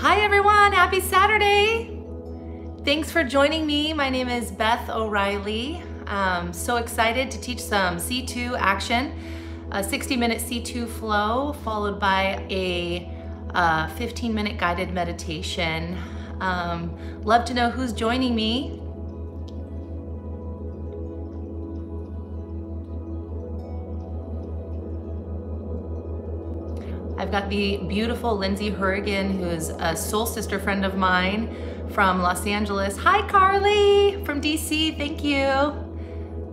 Hi everyone, happy Saturday. Thanks for joining me. My name is Beth O'Reilly. Um, so excited to teach some C2 action, a 60 minute C2 flow followed by a uh, 15 minute guided meditation. Um, love to know who's joining me. I've got the beautiful Lindsay Hurrigan, who is a soul sister friend of mine from Los Angeles. Hi, Carly from DC. Thank you.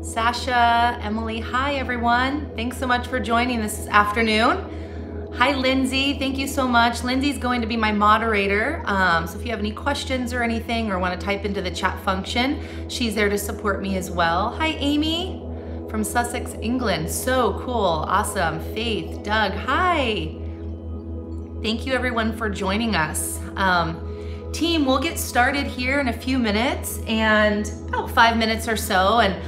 Sasha, Emily. Hi, everyone. Thanks so much for joining this afternoon. Hi, Lindsay. Thank you so much. Lindsay's going to be my moderator. Um, so if you have any questions or anything or want to type into the chat function, she's there to support me as well. Hi, Amy from Sussex, England. So cool. Awesome. Faith, Doug. Hi. Thank you everyone for joining us. Um, team, we'll get started here in a few minutes and about five minutes or so. And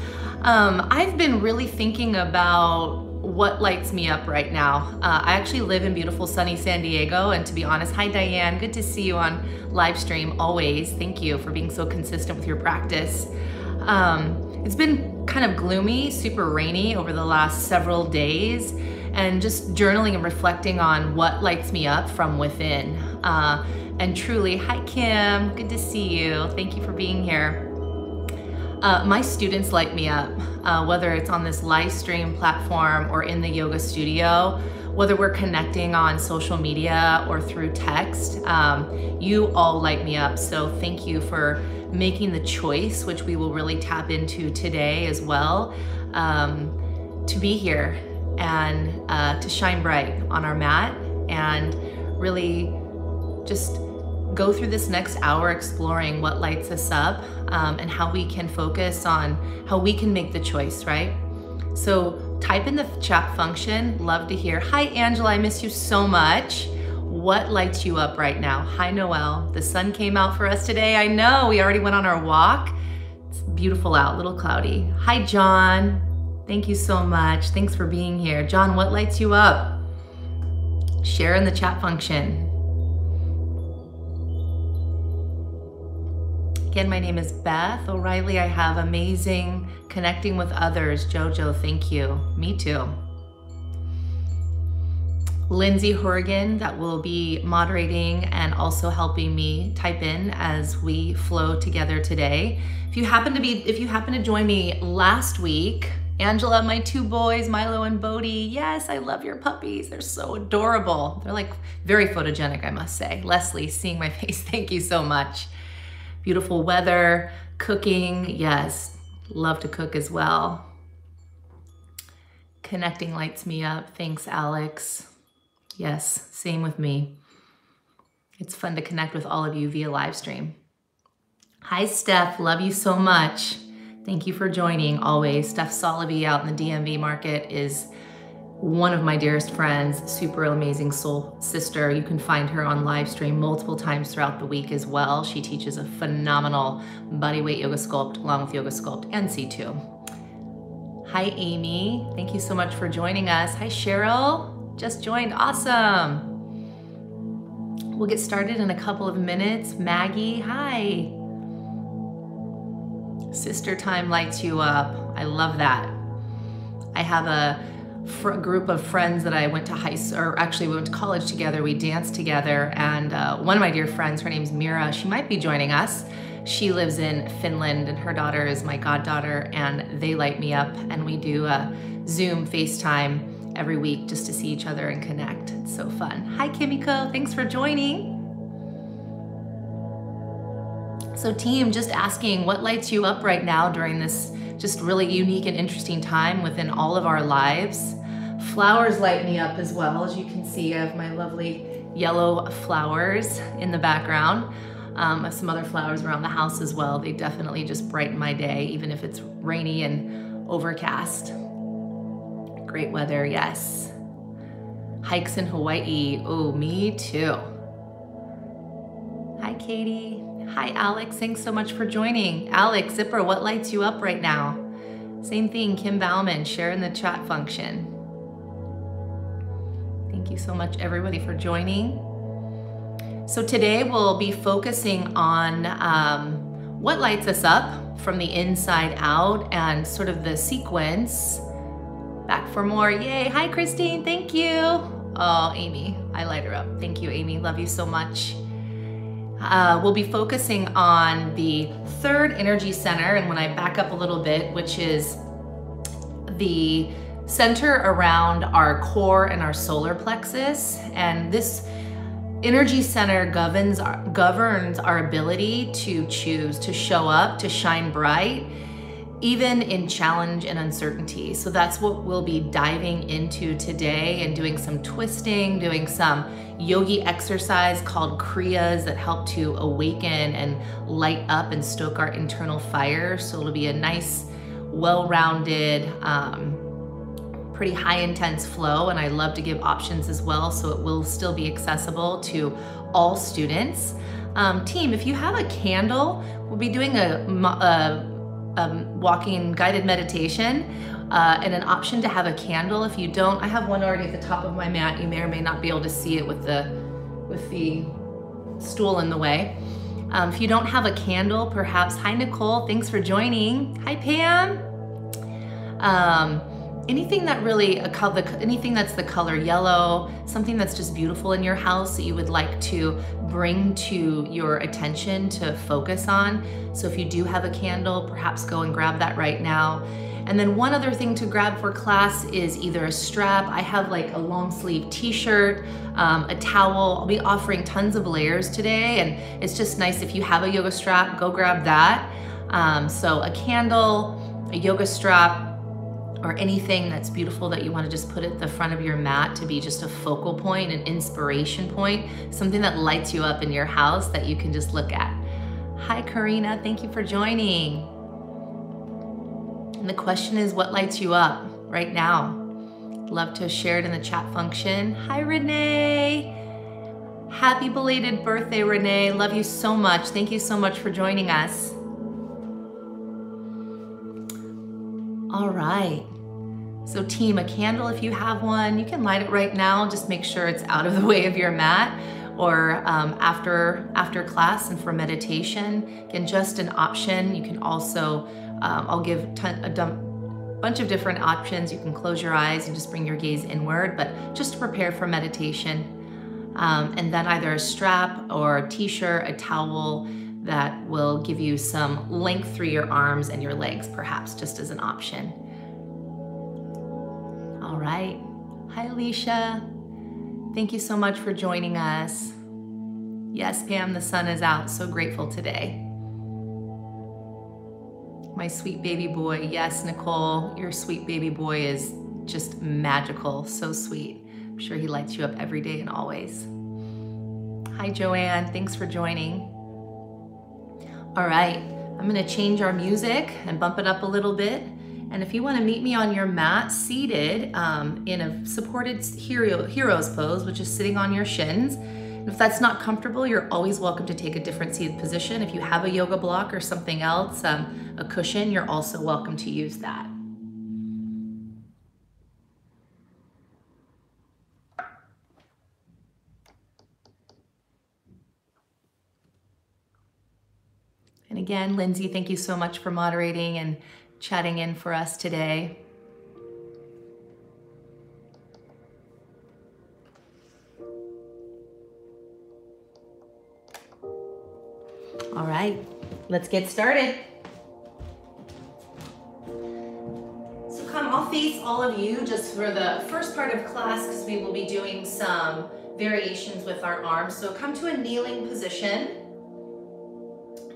um, I've been really thinking about what lights me up right now. Uh, I actually live in beautiful sunny San Diego and to be honest, hi Diane, good to see you on live stream always. Thank you for being so consistent with your practice. Um, it's been kind of gloomy, super rainy over the last several days and just journaling and reflecting on what lights me up from within. Uh, and truly, hi Kim, good to see you. Thank you for being here. Uh, my students light me up, uh, whether it's on this live stream platform or in the yoga studio, whether we're connecting on social media or through text, um, you all light me up. So thank you for making the choice, which we will really tap into today as well, um, to be here and uh, to shine bright on our mat and really just go through this next hour exploring what lights us up um, and how we can focus on how we can make the choice, right? So type in the chat function, love to hear. Hi, Angela, I miss you so much. What lights you up right now? Hi, Noel. The sun came out for us today. I know, we already went on our walk. It's beautiful out, a little cloudy. Hi, John. Thank you so much. Thanks for being here. John, what lights you up? Share in the chat function. Again, my name is Beth O'Reilly. I have amazing connecting with others. Jojo, thank you. Me too. Lindsay Horgan that will be moderating and also helping me type in as we flow together today. If you happen to be, if you happen to join me last week, Angela, my two boys, Milo and Bodie. Yes, I love your puppies. They're so adorable. They're like very photogenic, I must say. Leslie, seeing my face, thank you so much. Beautiful weather, cooking. Yes, love to cook as well. Connecting lights me up. Thanks, Alex. Yes, same with me. It's fun to connect with all of you via live stream. Hi, Steph. Love you so much. Thank you for joining always. Steph Solovey out in the DMV market is one of my dearest friends, super amazing soul sister. You can find her on live stream multiple times throughout the week as well. She teaches a phenomenal bodyweight yoga sculpt along with yoga sculpt and C2. Hi, Amy. Thank you so much for joining us. Hi, Cheryl. Just joined. Awesome. We'll get started in a couple of minutes. Maggie, hi. Sister time lights you up. I love that. I have a group of friends that I went to high or actually we went to college together. We danced together, and uh, one of my dear friends, her name's Mira. She might be joining us. She lives in Finland, and her daughter is my goddaughter, and they light me up. And we do a Zoom FaceTime every week just to see each other and connect. It's so fun. Hi, Kimiko. Thanks for joining. So team, just asking what lights you up right now during this just really unique and interesting time within all of our lives. Flowers light me up as well. As you can see, I have my lovely yellow flowers in the background. Um, some other flowers around the house as well. They definitely just brighten my day, even if it's rainy and overcast. Great weather, yes. Hikes in Hawaii, oh, me too. Hi, Katie. Hi, Alex. Thanks so much for joining. Alex, Zipper, what lights you up right now? Same thing, Kim Bauman, share in the chat function. Thank you so much, everybody, for joining. So today we'll be focusing on um, what lights us up from the inside out and sort of the sequence. Back for more, yay. Hi Christine, thank you. Oh, Amy, I light her up. Thank you, Amy, love you so much. Uh, we'll be focusing on the third energy center, and when I back up a little bit, which is the center around our core and our solar plexus. And this energy center governs governs our ability to choose, to show up, to shine bright, even in challenge and uncertainty. So that's what we'll be diving into today and doing some twisting, doing some yogi exercise called kriyas that help to awaken and light up and stoke our internal fire. So it'll be a nice, well-rounded, um, pretty high intense flow and I love to give options as well so it will still be accessible to all students. Um, team, if you have a candle, we'll be doing a, a, a walking guided meditation uh, and an option to have a candle. If you don't, I have one already at the top of my mat. You may or may not be able to see it with the, with the stool in the way. Um, if you don't have a candle, perhaps, hi Nicole, thanks for joining. Hi Pam. Um, anything that really a color anything that's the color yellow something that's just beautiful in your house that you would like to bring to your attention to focus on. So if you do have a candle perhaps go and grab that right now. And then one other thing to grab for class is either a strap. I have like a long sleeve t-shirt um, a towel. I'll be offering tons of layers today and it's just nice if you have a yoga strap go grab that. Um, so a candle a yoga strap or anything that's beautiful that you want to just put at the front of your mat to be just a focal point, an inspiration point, something that lights you up in your house that you can just look at. Hi, Karina. Thank you for joining. And the question is, what lights you up right now? Love to share it in the chat function. Hi, Renee. Happy belated birthday, Renee. Love you so much. Thank you so much for joining us. All right. So team, a candle if you have one, you can light it right now, just make sure it's out of the way of your mat or um, after, after class and for meditation. Again, just an option. You can also, um, I'll give a bunch of different options. You can close your eyes and just bring your gaze inward, but just to prepare for meditation. Um, and then either a strap or a t-shirt, a towel that will give you some length through your arms and your legs, perhaps just as an option. All right. Hi, Alicia. Thank you so much for joining us. Yes, Pam, the sun is out. So grateful today. My sweet baby boy. Yes, Nicole, your sweet baby boy is just magical. So sweet. I'm sure he lights you up every day and always. Hi, Joanne. Thanks for joining. All right. I'm to change our music and bump it up a little bit. And if you want to meet me on your mat seated um, in a supported hero, hero's pose, which is sitting on your shins, if that's not comfortable, you're always welcome to take a different seated position. If you have a yoga block or something else, um, a cushion, you're also welcome to use that. And again, Lindsay, thank you so much for moderating and chatting in for us today. All right, let's get started. So come, I'll face all of you just for the first part of class because we will be doing some variations with our arms. So come to a kneeling position.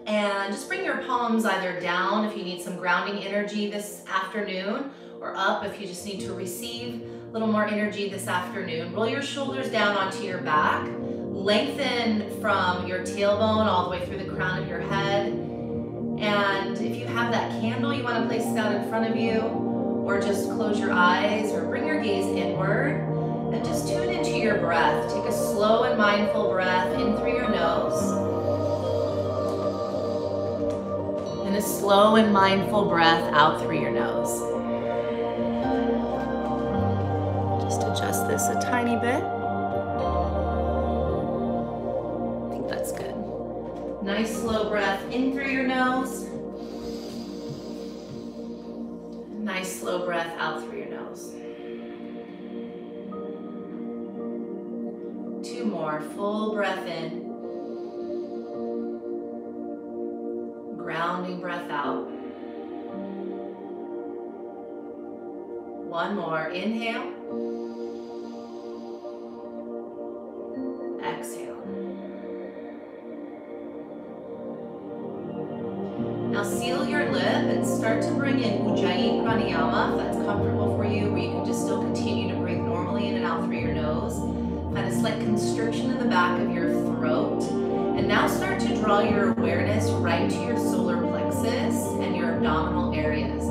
And just bring your palms either down if you need some grounding energy this afternoon or up if you just need to receive a little more energy this afternoon. Roll your shoulders down onto your back. Lengthen from your tailbone all the way through the crown of your head. And if you have that candle, you want to place it out in front of you or just close your eyes or bring your gaze inward and just tune into your breath. Take a slow and mindful breath in through your nose. And a slow and mindful breath out through your nose. Just adjust this a tiny bit. I think that's good. Nice slow breath in through your nose. Nice slow breath out through your nose. Two more, full breath in. Grounding breath out. One more, inhale. Exhale. Now seal your lip and start to bring in Ujjayi Pranayama if that's comfortable for you, where you can just still continue to breathe normally in and out through your nose. Find a slight constriction in the back of your throat. And now start to draw your awareness right to your solar plexus and your abdominal areas.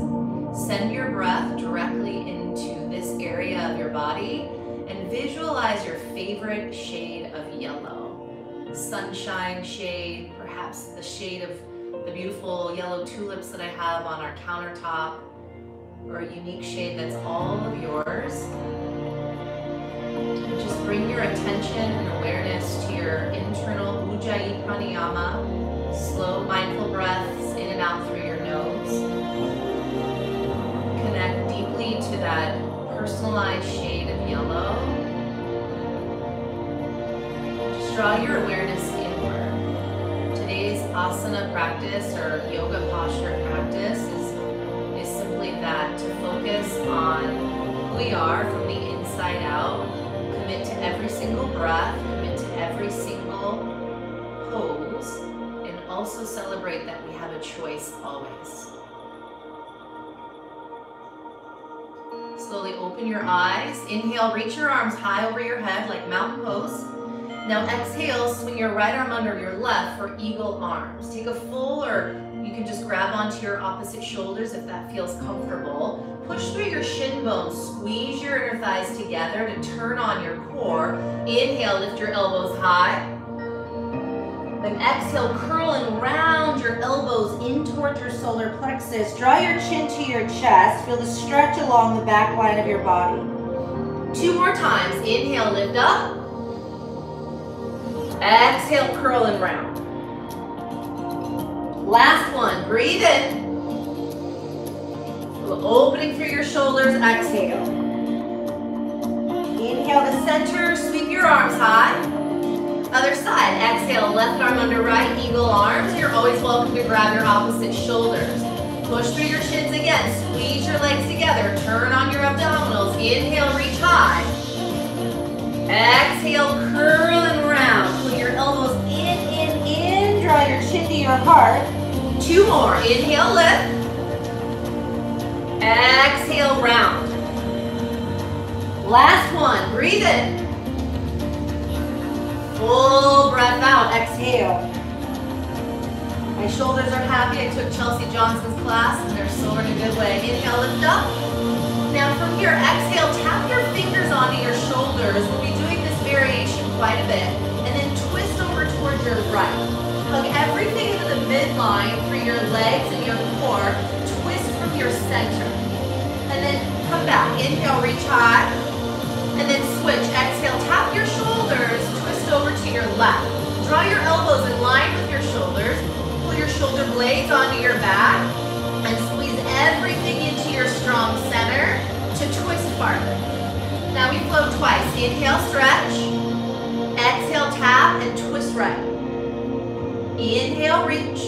Send your breath directly into this area of your body and visualize your favorite shade of yellow. Sunshine shade, perhaps the shade of the beautiful yellow tulips that I have on our countertop, or a unique shade that's all of yours. Just bring your attention and awareness to your internal Ujjayi Pranayama, slow mindful breaths in and out through your nose. Connect deeply to that personalized shade of yellow. Just draw your awareness inward. Today's asana practice or yoga posture practice is, simply that to focus on who we are from the inside out, every single breath, commit to every single pose, and also celebrate that we have a choice always. Slowly open your eyes. Inhale, reach your arms high over your head like mountain pose. Now exhale, swing your right arm under your left for eagle arms. Take a full or you can just grab onto your opposite shoulders if that feels comfortable. Push through your shin bones, squeeze your inner thighs together to turn on your core. Inhale, lift your elbows high. Then exhale, curl and round your elbows in towards your solar plexus. Draw your chin to your chest. Feel the stretch along the back line of your body. Two more times. Inhale, lift up. Exhale, curl and round. Last one, breathe in. Opening through your shoulders, exhale. Inhale to center, sweep your arms high. Other side, exhale, left arm under right, eagle arms. You're always welcome to grab your opposite shoulders. Push through your shins again, squeeze your legs together, turn on your abdominals. Inhale, reach high. Exhale, curl and round. Put your elbows in, in, in. Draw your chin to your heart. Two more. Inhale, lift. Exhale, round. Last one. Breathe in. Full breath out. Exhale. My shoulders are happy. I took Chelsea Johnson's class and they're sore in a good way. Inhale, lift up. Now from here, exhale, tap your fingers onto your shoulders. We'll be doing this variation quite a bit. And then twist over towards your right. Hug everything into the midline through your legs and your core. Twist from your center. And then come back. Inhale, reach high. And then switch. Exhale, tap your shoulders. Twist over to your left. Draw your elbows in line with your shoulders. Pull your shoulder blades onto your back. And squeeze everything into your strong center farther. Now we flow twice. Inhale, stretch. Exhale, tap and twist right. Inhale, reach.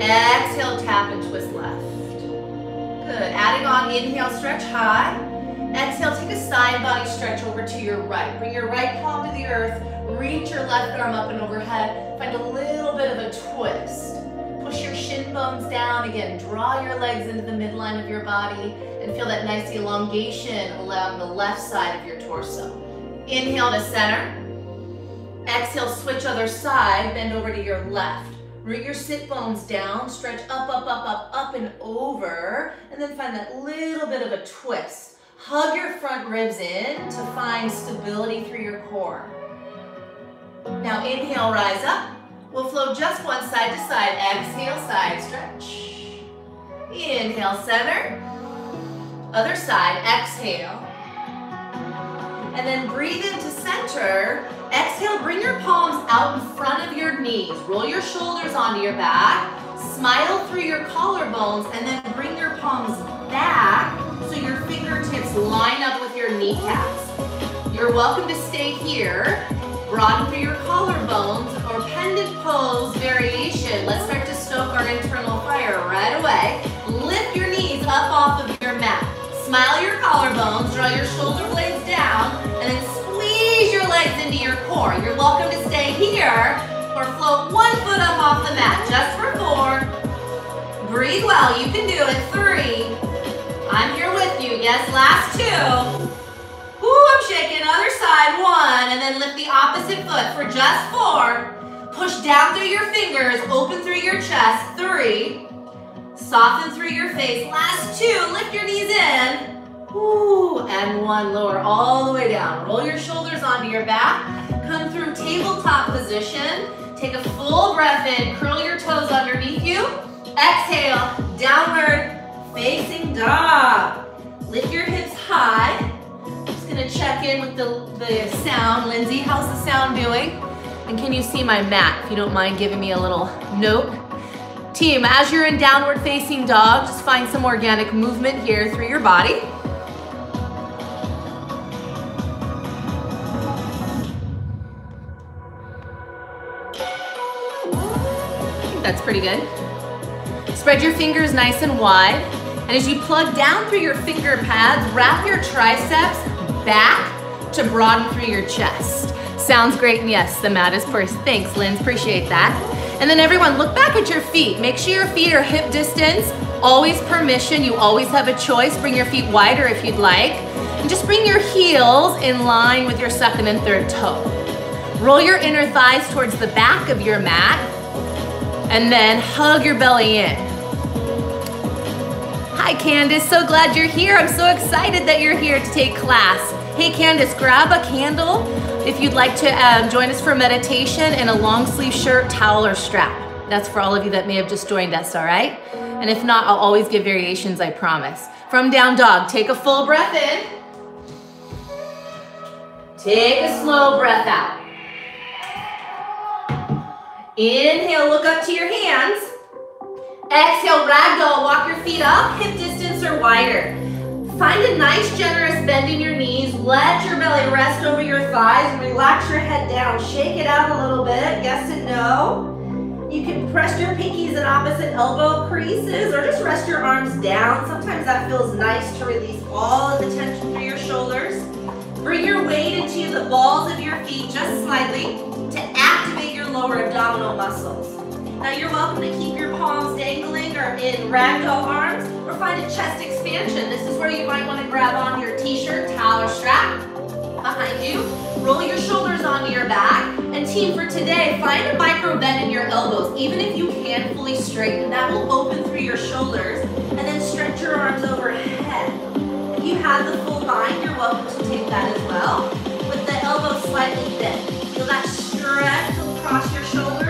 Exhale, tap and twist left. Good. Adding on, inhale, stretch high. Exhale, take a side body stretch over to your right. Bring your right palm to the earth. Reach your left arm up and overhead. Find a little bit of a twist. Push your shin bones down. Again, draw your legs into the midline of your body and feel that nice elongation along the left side of your torso. Inhale to center. Exhale, switch other side, bend over to your left. Root your sit bones down, stretch up, up, up, up, up and over, and then find that little bit of a twist. Hug your front ribs in to find stability through your core. Now inhale, rise up. We'll flow just one side to side. Exhale, side stretch. Inhale, center. Other side, exhale. And then breathe into center. Exhale, bring your palms out in front of your knees. Roll your shoulders onto your back. Smile through your collarbones and then bring your palms back so your fingertips line up with your kneecaps. You're welcome to stay here. Broaden through your collarbones or pendant pose variation. Let's start to stoke our internal fire right away. Lift your knees up off of your mat. Smile your collarbones, draw your shoulder blades down, and then squeeze your legs into your core. You're welcome to stay here or float one foot up off the mat just for four. Breathe well, you can do it. Three. I'm here with you. Yes, last two. Ooh, I'm shaking. Other side. One. And then lift the opposite foot for just four. Push down through your fingers. Open through your chest. Three. Soften through your face. Last two. Lift your knees in. Ooh, and one. Lower all the way down. Roll your shoulders onto your back. Come through tabletop position. Take a full breath in. Curl your toes underneath you. Exhale. Downward facing dog. Lift your hips high. Gonna check in with the, the sound. Lindsay, how's the sound doing? And can you see my mat, if you don't mind giving me a little note? Team, as you're in downward facing dog, just find some organic movement here through your body. That's pretty good. Spread your fingers nice and wide. And as you plug down through your finger pads, wrap your triceps back to broaden through your chest. Sounds great, and yes, the mat is first. Thanks, Lynn, appreciate that. And then everyone, look back at your feet. Make sure your feet are hip distance. Always permission, you always have a choice. Bring your feet wider if you'd like. And just bring your heels in line with your second and third toe. Roll your inner thighs towards the back of your mat. And then hug your belly in. Hi, Candace. So glad you're here. I'm so excited that you're here to take class. Hey, Candace, grab a candle if you'd like to um, join us for meditation and a long sleeve shirt, towel, or strap. That's for all of you that may have just joined us, all right? And if not, I'll always give variations, I promise. From down dog, take a full breath in. Take a slow breath out. Inhale, look up to your hands. Exhale, ragdoll, walk your feet up, hip distance or wider. Find a nice generous bend in your knees. Let your belly rest over your thighs. Relax your head down. Shake it out a little bit. Yes and no. You can press your pinkies in opposite elbow creases or just rest your arms down. Sometimes that feels nice to release all of the tension through your shoulders. Bring your weight into the balls of your feet just slightly to activate your lower abdominal muscles. Now you're welcome to keep your palms dangling or in ragdoll arms or find a chest expansion. This is where you might want to grab on your t-shirt, towel, or strap behind you. Roll your shoulders onto your back. And team, for today, find a micro bend in your elbows. Even if you can't fully straighten, that will open through your shoulders. And then stretch your arms overhead. If you have the full bind, you're welcome to take that as well. With the elbows slightly bent. Feel that stretch across your shoulders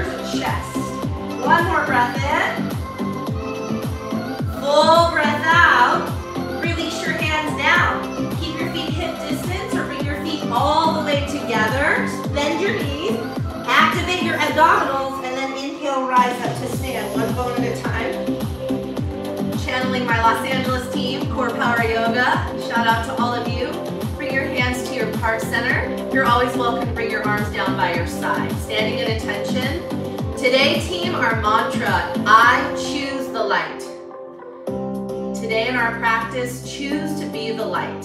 abdominals and then inhale, rise up to stand. One bone at a time. Channeling my Los Angeles team, Core Power Yoga. Shout out to all of you. Bring your hands to your heart center. You're always welcome to bring your arms down by your side. Standing at attention. Today, team, our mantra, I choose the light. Today in our practice, choose to be the light.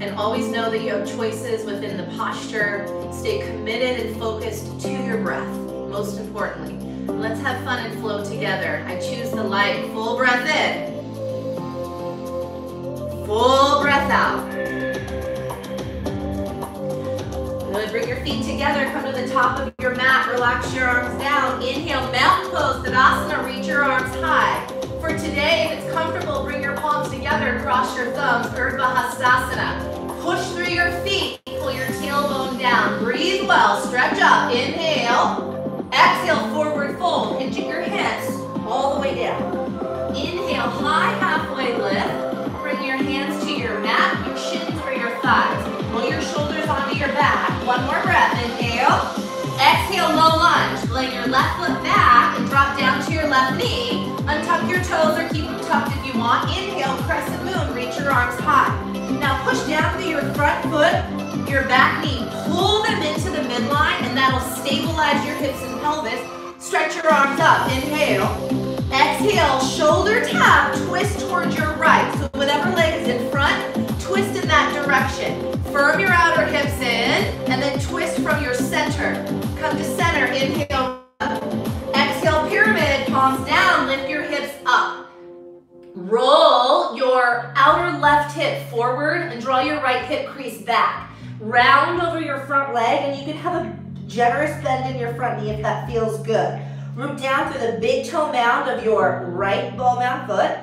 And always know that you have choices within the posture. Stay committed and focused to your breath, most importantly. Let's have fun and flow together. I choose the light. Full breath in. Full breath out. Good, bring your feet together, come to the top of your mat, relax your arms down. Inhale, mountain pose, Tadasana, reach your arms high. For today, if it's comfortable, bring your palms together, cross your thumbs, Urdhva Hastasana. Push through your feet, pull your tailbone down. Breathe well, stretch up, inhale. Exhale, forward fold, hinge your hips, all the way down. Inhale, high halfway lift. Bring your hands to your mat, your shins or your thighs. Roll your shoulders onto your back. One more breath, inhale. Exhale, low lunge. Lay your left foot back and drop down to your left knee. Untuck your toes or keep them tucked if you want. Inhale, crescent moon, reach your arms high. Now push down through your front foot, your back knee. Pull them into the midline and that'll stabilize your hips and pelvis. Stretch your arms up, inhale. Exhale, shoulder tap, twist towards your right. So whatever leg is in front, twist in that direction. Firm your outer hips in, and then twist from your center. Come to center, inhale. Exhale, pyramid, palms down, lift your hips up. Roll your outer left hip forward and draw your right hip crease back. Round over your front leg, and you can have a generous bend in your front knee if that feels good. Root down through the big toe mound of your right ball mound foot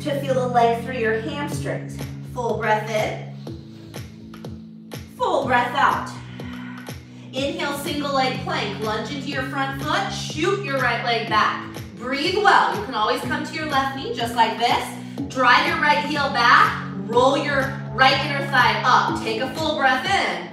to feel the leg through your hamstrings. Full breath in. Full breath out. Inhale, single leg plank. Lunge into your front foot. Shoot your right leg back. Breathe well. You can always come to your left knee just like this. Drive your right heel back. Roll your right inner thigh up. Take a full breath in.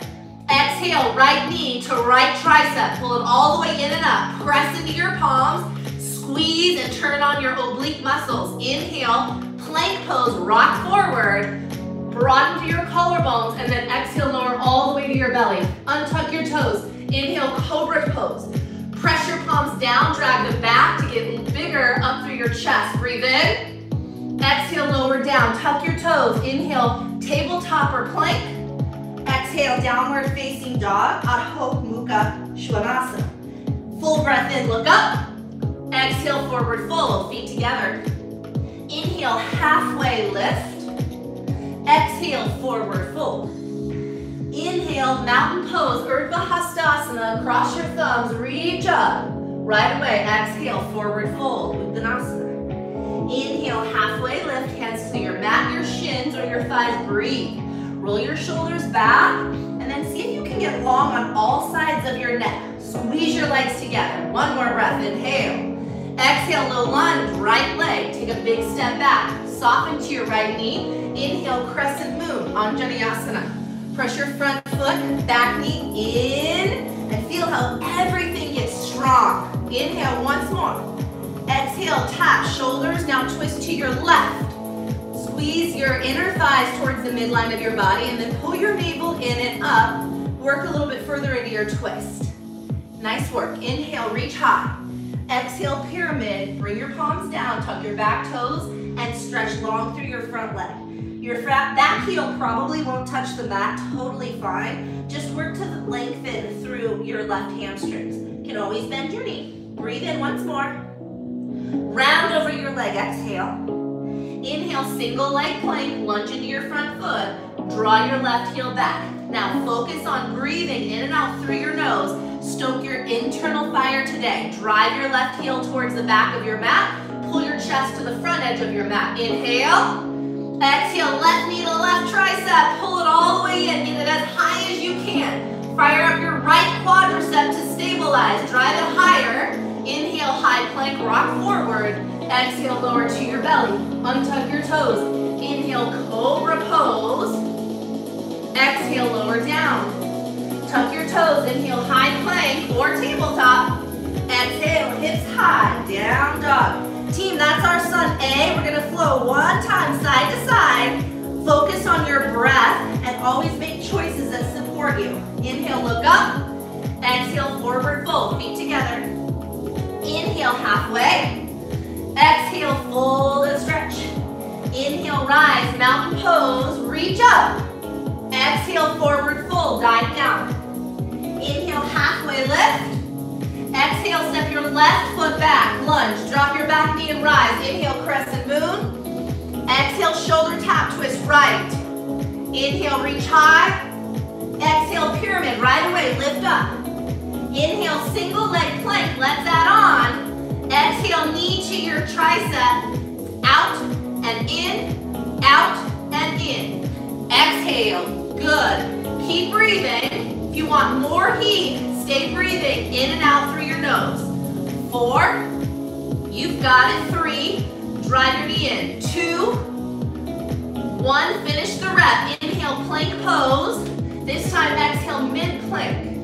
Exhale, right knee to right tricep. Pull it all the way in and up. Press into your palms. Squeeze and turn on your oblique muscles. Inhale, plank pose, rock forward. Broaden to your collarbones and then exhale, lower all the way to your belly. Untuck your toes. Inhale, cobra pose. Press your palms down, drag them back to get bigger up through your chest. Breathe in. Exhale, lower down. Tuck your toes. Inhale, tabletop or plank. Exhale, downward facing dog, Adho Mukha Svanasana. Full breath in, look up. Exhale, forward fold, feet together. Inhale, halfway lift. Exhale, forward fold. Inhale, mountain pose, Urdhva Hastasana. Cross your thumbs, reach up. Right away, exhale, forward fold, Uttanasana. Inhale, halfway lift, hands to your mat, your shins or your thighs, breathe. Roll your shoulders back, and then see if you can get long on all sides of your neck. Squeeze your legs together. One more breath, inhale. Exhale, low lunge, right leg. Take a big step back. Soften to your right knee. Inhale, crescent moon, Anjaneyasana. Press your front foot, back knee in, and feel how everything gets strong. Inhale once more. Exhale, tap shoulders, now twist to your left. Squeeze your inner thighs towards the midline of your body and then pull your navel in and up. Work a little bit further into your twist. Nice work. Inhale, reach high. Exhale, pyramid. Bring your palms down, tuck your back toes, and stretch long through your front leg. Your back heel probably won't touch the mat, totally fine. Just work to lengthen through your left hamstrings. You can always bend your knee. Breathe in once more. Round over your leg, exhale. Inhale, single leg plank, lunge into your front foot. Draw your left heel back. Now focus on breathing in and out through your nose. Stoke your internal fire today. Drive your left heel towards the back of your mat. Pull your chest to the front edge of your mat. Inhale. Exhale, left knee to left tricep. Pull it all the way in. Get it as high as you can. Fire up your right quadricep to stabilize. Drive it higher. Inhale, high plank, rock forward. Exhale, lower to your belly. Untuck your toes. Inhale, cobra pose. Exhale, lower down. Tuck your toes. Inhale, high plank or tabletop. Exhale, hips high, down dog. Team, that's our sun A. We're gonna flow one time side to side. Focus on your breath and always make choices that support you. Inhale, look up. Exhale, forward fold, feet together. Inhale, halfway. Exhale, fold and stretch. Inhale, rise, mountain pose, reach up. Exhale, forward fold, dive down. Inhale, halfway lift. Exhale, step your left foot back, lunge, drop your back knee and rise. Inhale, crescent moon. Exhale, shoulder tap, twist right. Inhale, reach high. Exhale, pyramid, right away, lift up. Inhale, single leg plank, let that on. Exhale, knee to your tricep. Out and in, out and in. Exhale, good. Keep breathing. If you want more heat, stay breathing in and out through your nose. Four, you've got it. Three, drive your knee in. Two, one, finish the rep. Inhale, plank pose. This time, exhale, mid-plank.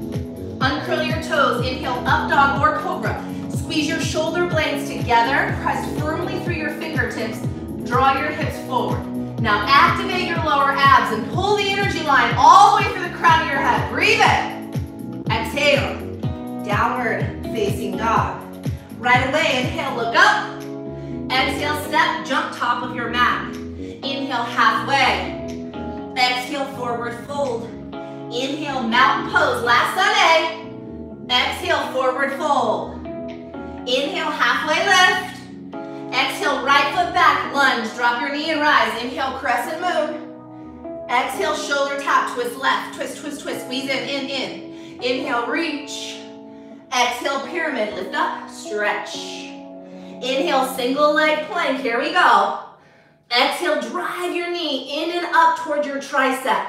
Uncurl your toes. Inhale, up dog or cobra. Squeeze your shoulder blades together. Press firmly through your fingertips. Draw your hips forward. Now activate your lower abs and pull the energy line all the way through the crown of your head. Breathe in. Exhale. Downward facing dog. Right away, inhale, look up. Exhale, step, jump top of your mat. Inhale, halfway. Exhale, forward fold. Inhale, mountain pose. Last sun A. Exhale, forward fold. Inhale, halfway lift. Exhale, right foot back, lunge. Drop your knee and rise. Inhale, crescent moon. Exhale, shoulder tap, twist left, twist, twist, twist. Squeeze in, in, in. Inhale, reach. Exhale, pyramid, lift up, stretch. Inhale, single leg plank, here we go. Exhale, drive your knee in and up toward your tricep.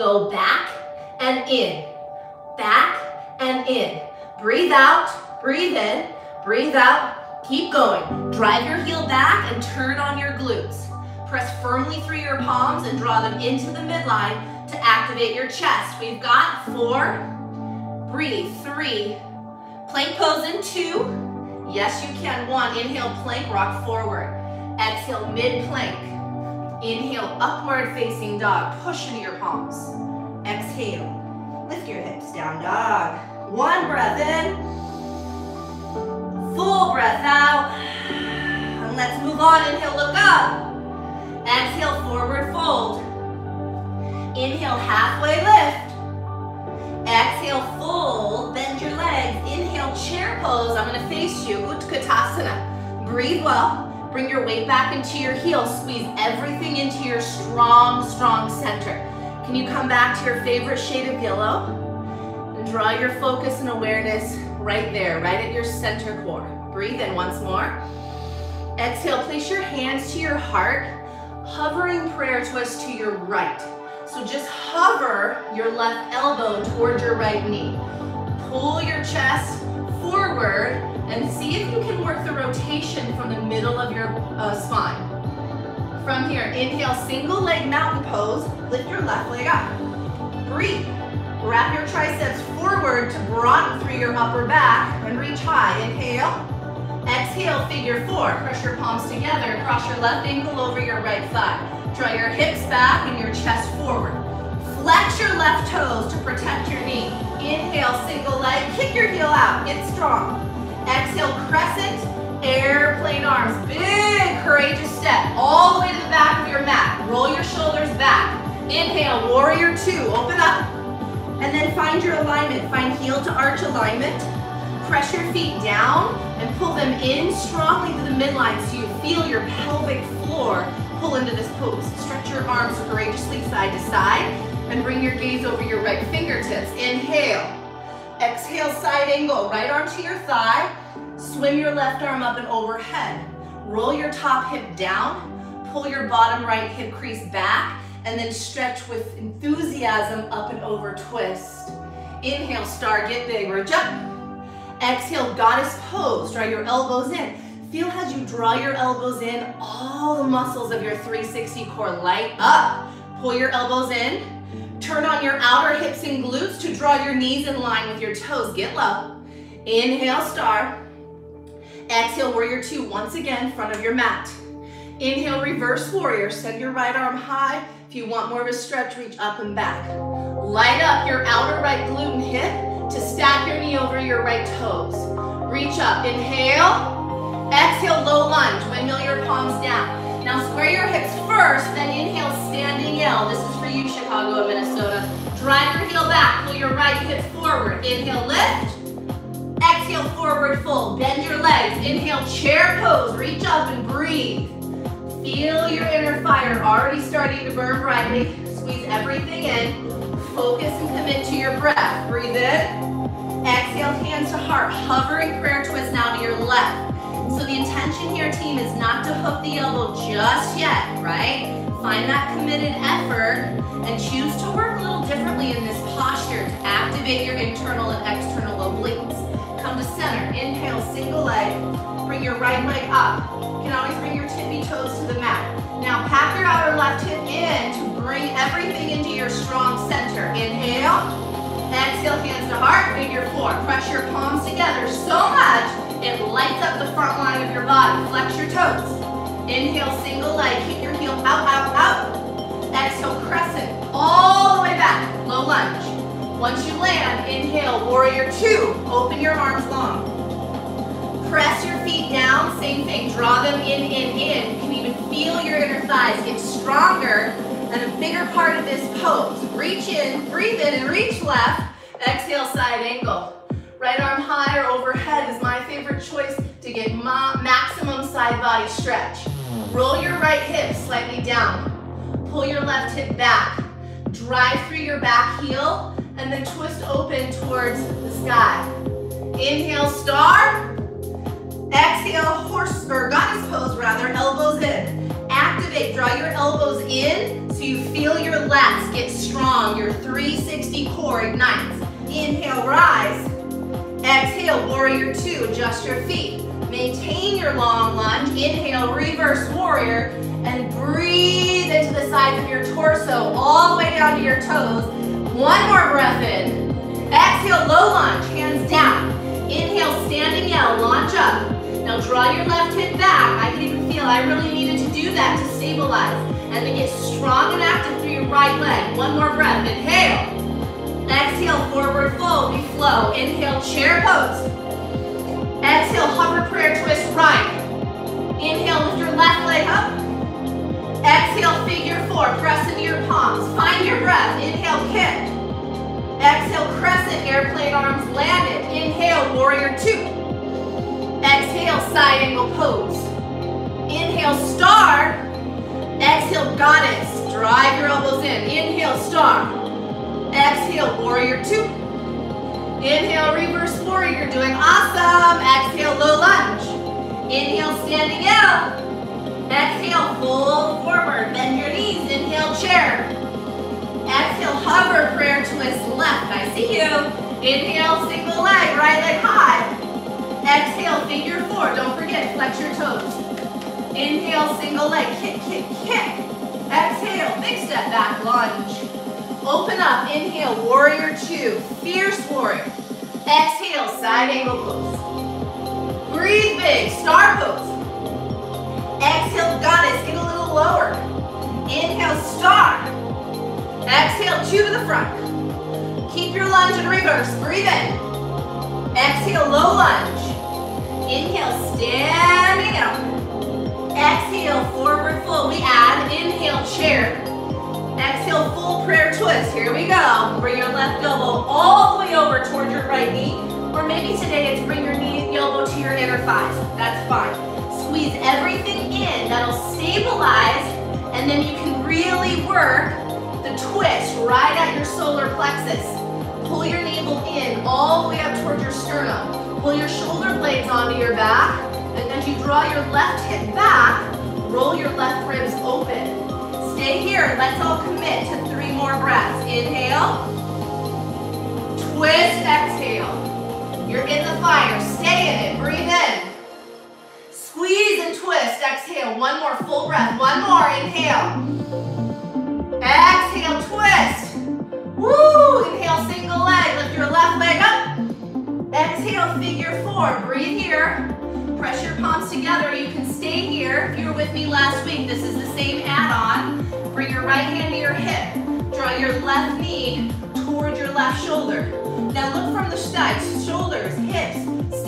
Go back and in, back and in. Breathe out, breathe in, breathe out, keep going. Drive your heel back and turn on your glutes. Press firmly through your palms and draw them into the midline to activate your chest. We've got four, breathe, three, Plank pose in two. Yes, you can. One, inhale, plank, rock forward. Exhale, mid-plank. Inhale, upward facing dog. Push into your palms. Exhale, lift your hips, down dog. One breath in. Full breath out. And let's move on. Inhale, look up. Exhale, forward fold. Inhale, halfway lift. Exhale, full, bend your legs. Inhale, chair pose. I'm gonna face you, Utkatasana. Breathe well. Bring your weight back into your heels. Squeeze everything into your strong, strong center. Can you come back to your favorite shade of yellow? And draw your focus and awareness right there, right at your center core. Breathe in once more. Exhale, place your hands to your heart, hovering prayer twist to your right. So just hover your left elbow towards your right knee. Pull your chest forward and see if you can work the rotation from the middle of your uh, spine. From here, inhale, single leg mountain pose. Lift your left leg up. Breathe. Wrap your triceps forward to broaden through your upper back and reach high. Inhale. Exhale, figure four. Press your palms together. Cross your left ankle over your right thigh. Draw your hips back and your chest forward. Flex your left toes to protect your knee. Inhale, single leg, kick your heel out, get strong. Exhale, crescent, airplane arms. Big, courageous step, all the way to the back of your mat. Roll your shoulders back. Inhale, warrior two, open up. And then find your alignment. Find heel to arch alignment. Press your feet down and pull them in strongly to the midline so you feel your pelvic floor pull into this pose. Stretch your arms courageously side to side and bring your gaze over your right fingertips. Inhale. Exhale, side angle. Right arm to your thigh. Swim your left arm up and overhead. Roll your top hip down. Pull your bottom right hip crease back and then stretch with enthusiasm up and over twist. Inhale, star, get big, reach up. Exhale, goddess pose. Draw your elbows in. Feel as you draw your elbows in, all the muscles of your 360 core light up. Pull your elbows in. Turn on your outer hips and glutes to draw your knees in line with your toes. Get low. Inhale, star. Exhale, warrior two, once again, front of your mat. Inhale, reverse warrior. Send your right arm high. If you want more of a stretch, reach up and back. Light up your outer right glute and hip to stack your knee over your right toes. Reach up, inhale. Exhale, low lunge. Windmill your palms down. Now square your hips first, then inhale, standing L. This is for you, Chicago and Minnesota. Drive your heel back. Pull your right hip forward. Inhale, lift. Exhale, forward fold. Bend your legs. Inhale, chair pose. Reach up and breathe. Feel your inner fire already starting to burn brightly. Squeeze everything in. Focus and commit to your breath. Breathe in. Exhale, hands to heart. Hovering prayer twist now to your left. So the intention here, team, is not to hook the elbow just yet, right? Find that committed effort and choose to work a little differently in this posture to activate your internal and external obliques. Come to center, inhale, single leg, bring your right leg up. You can always bring your tippy toes to the mat. Now pack your outer left hip in to bring everything into your strong center. Inhale, Exhale, hands to heart, figure four. Press your palms together so much it lights up the front line of your body. Flex your toes. Inhale, single leg, kick your heel out, out, out. Exhale, crescent, all the way back, low lunge. Once you land, inhale, warrior two. Open your arms long. Press your feet down, same thing. Draw them in, in, in. You can even feel your inner thighs get stronger and a bigger part of this pose. Reach in, breathe in, and reach left. Exhale, side angle. Right arm high or overhead is my favorite choice to get maximum side body stretch. Roll your right hip slightly down. Pull your left hip back. Drive through your back heel and then twist open towards the sky. Inhale, star. Exhale, horse or goddess pose rather, elbows in. Activate, draw your elbows in so you feel your lats get strong. Your 360 core ignites. Inhale, rise. Exhale, warrior two, adjust your feet. Maintain your long lunge. Inhale, reverse warrior. And breathe into the sides of your torso, all the way down to your toes. One more breath in. Exhale, low lunge, hands down. Inhale, standing L, launch up. Now draw your left hip back. I can even feel I really needed to do that to stabilize. And then get strong and active through your right leg. One more breath, inhale. Exhale, forward fold, we flow. Inhale, chair pose. Exhale, hover prayer twist right. Inhale, lift your left leg up. Exhale, figure four, press into your palms. Find your breath, inhale, kick. Exhale, crescent, airplane arms landed. Inhale, warrior two. Exhale, side angle pose. Inhale, star. Exhale, goddess. Drive your elbows in. Inhale, star. Exhale, warrior two. Inhale, reverse warrior. You're doing awesome. Exhale, low lunge. Inhale, standing out. Exhale, fold forward. Bend your knees. Inhale, chair. Exhale, hover, prayer twist left. I see you. Inhale, single leg, right leg high. Exhale, figure four. Don't forget, flex your toes. Inhale, single leg, kick, kick, kick. Exhale, big step back, lunge. Open up, inhale, warrior two, fierce warrior. Exhale, side angle pose. Breathe big, star pose. Exhale, goddess, get a little lower. Inhale, star. Exhale, two to the front. Keep your lunge in reverse, breathe in. Exhale, low lunge. Inhale, standing up. Exhale, forward fold. We add, inhale, chair. Exhale, full prayer twist. Here we go. Bring your left elbow all the way over towards your right knee. Or maybe today it's bring your knee elbow to your inner thighs. That's fine. Squeeze everything in. That'll stabilize. And then you can really work the twist right at your solar plexus. Pull your navel in all the way up towards your sternum. Pull your shoulder blades onto your back. And as you draw your left hip back, roll your left ribs open. Stay here. Let's all commit to three more breaths. Inhale. Twist, exhale. You're in the fire. Stay in it. Breathe in. Squeeze and twist. Exhale. One more full breath. One more. Inhale. Exhale. Twist. Woo! Inhale, single leg. Lift your left leg up. Exhale, figure four. Breathe here. Press your palms together. You can stay here. If you were with me last week, this is the same add-on. Bring your right hand to your hip. Draw your left knee towards your left shoulder. Now look from the sides, shoulders, hips,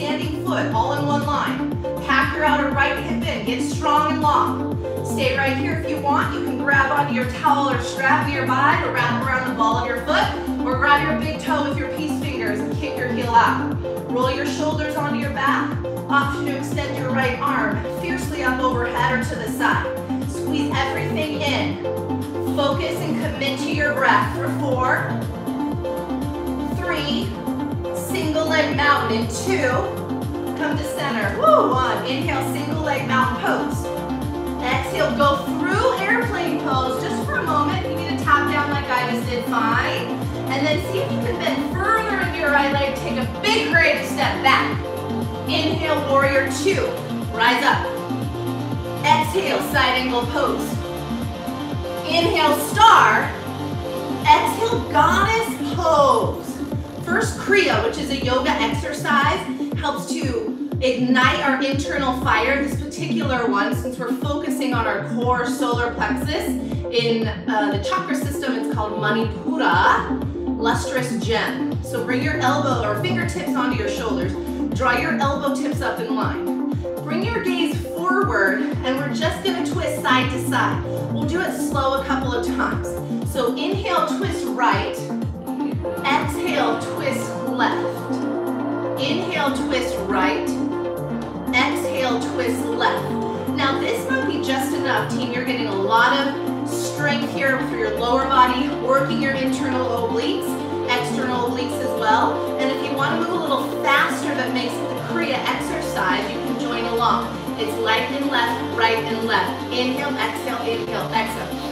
standing foot, all in one line. Pack your outer right hip in. Get strong and long. Stay right here if you want. You can grab onto your towel or strap nearby or wrap around the ball of your foot or grab your big toe with your peace fingers and kick your heel out. Roll your shoulders onto your back. Option to extend your right arm fiercely up overhead or to the side. Squeeze everything in. Focus and commit to your breath for four, three, single leg mountain in two, come to center, woo, one, inhale, single leg mountain pose. Exhale, go through airplane pose just for a moment. You need to tap down like I just did, fine. And then see if you can bend further into your right leg, take a big brave step back. Inhale, warrior two. Rise up. Exhale, side angle pose. Inhale, star. Exhale, goddess pose. First Kriya, which is a yoga exercise, helps to ignite our internal fire. This particular one, since we're focusing on our core solar plexus, in uh, the chakra system, it's called Manipura, lustrous gem. So bring your elbow or fingertips onto your shoulders. Draw your elbow tips up in line. Bring your gaze forward, and we're just gonna twist side to side. We'll do it slow a couple of times. So inhale, twist right. Exhale, twist left. Inhale, twist right. Exhale, twist left. Now this might be just enough, team. You're getting a lot of strength here through your lower body, working your internal obliques, external obliques as well. And if you want to move a little faster that makes the Kriya exercise, you can join along. It's right and left, right and left. Inhale, exhale, inhale, exhale.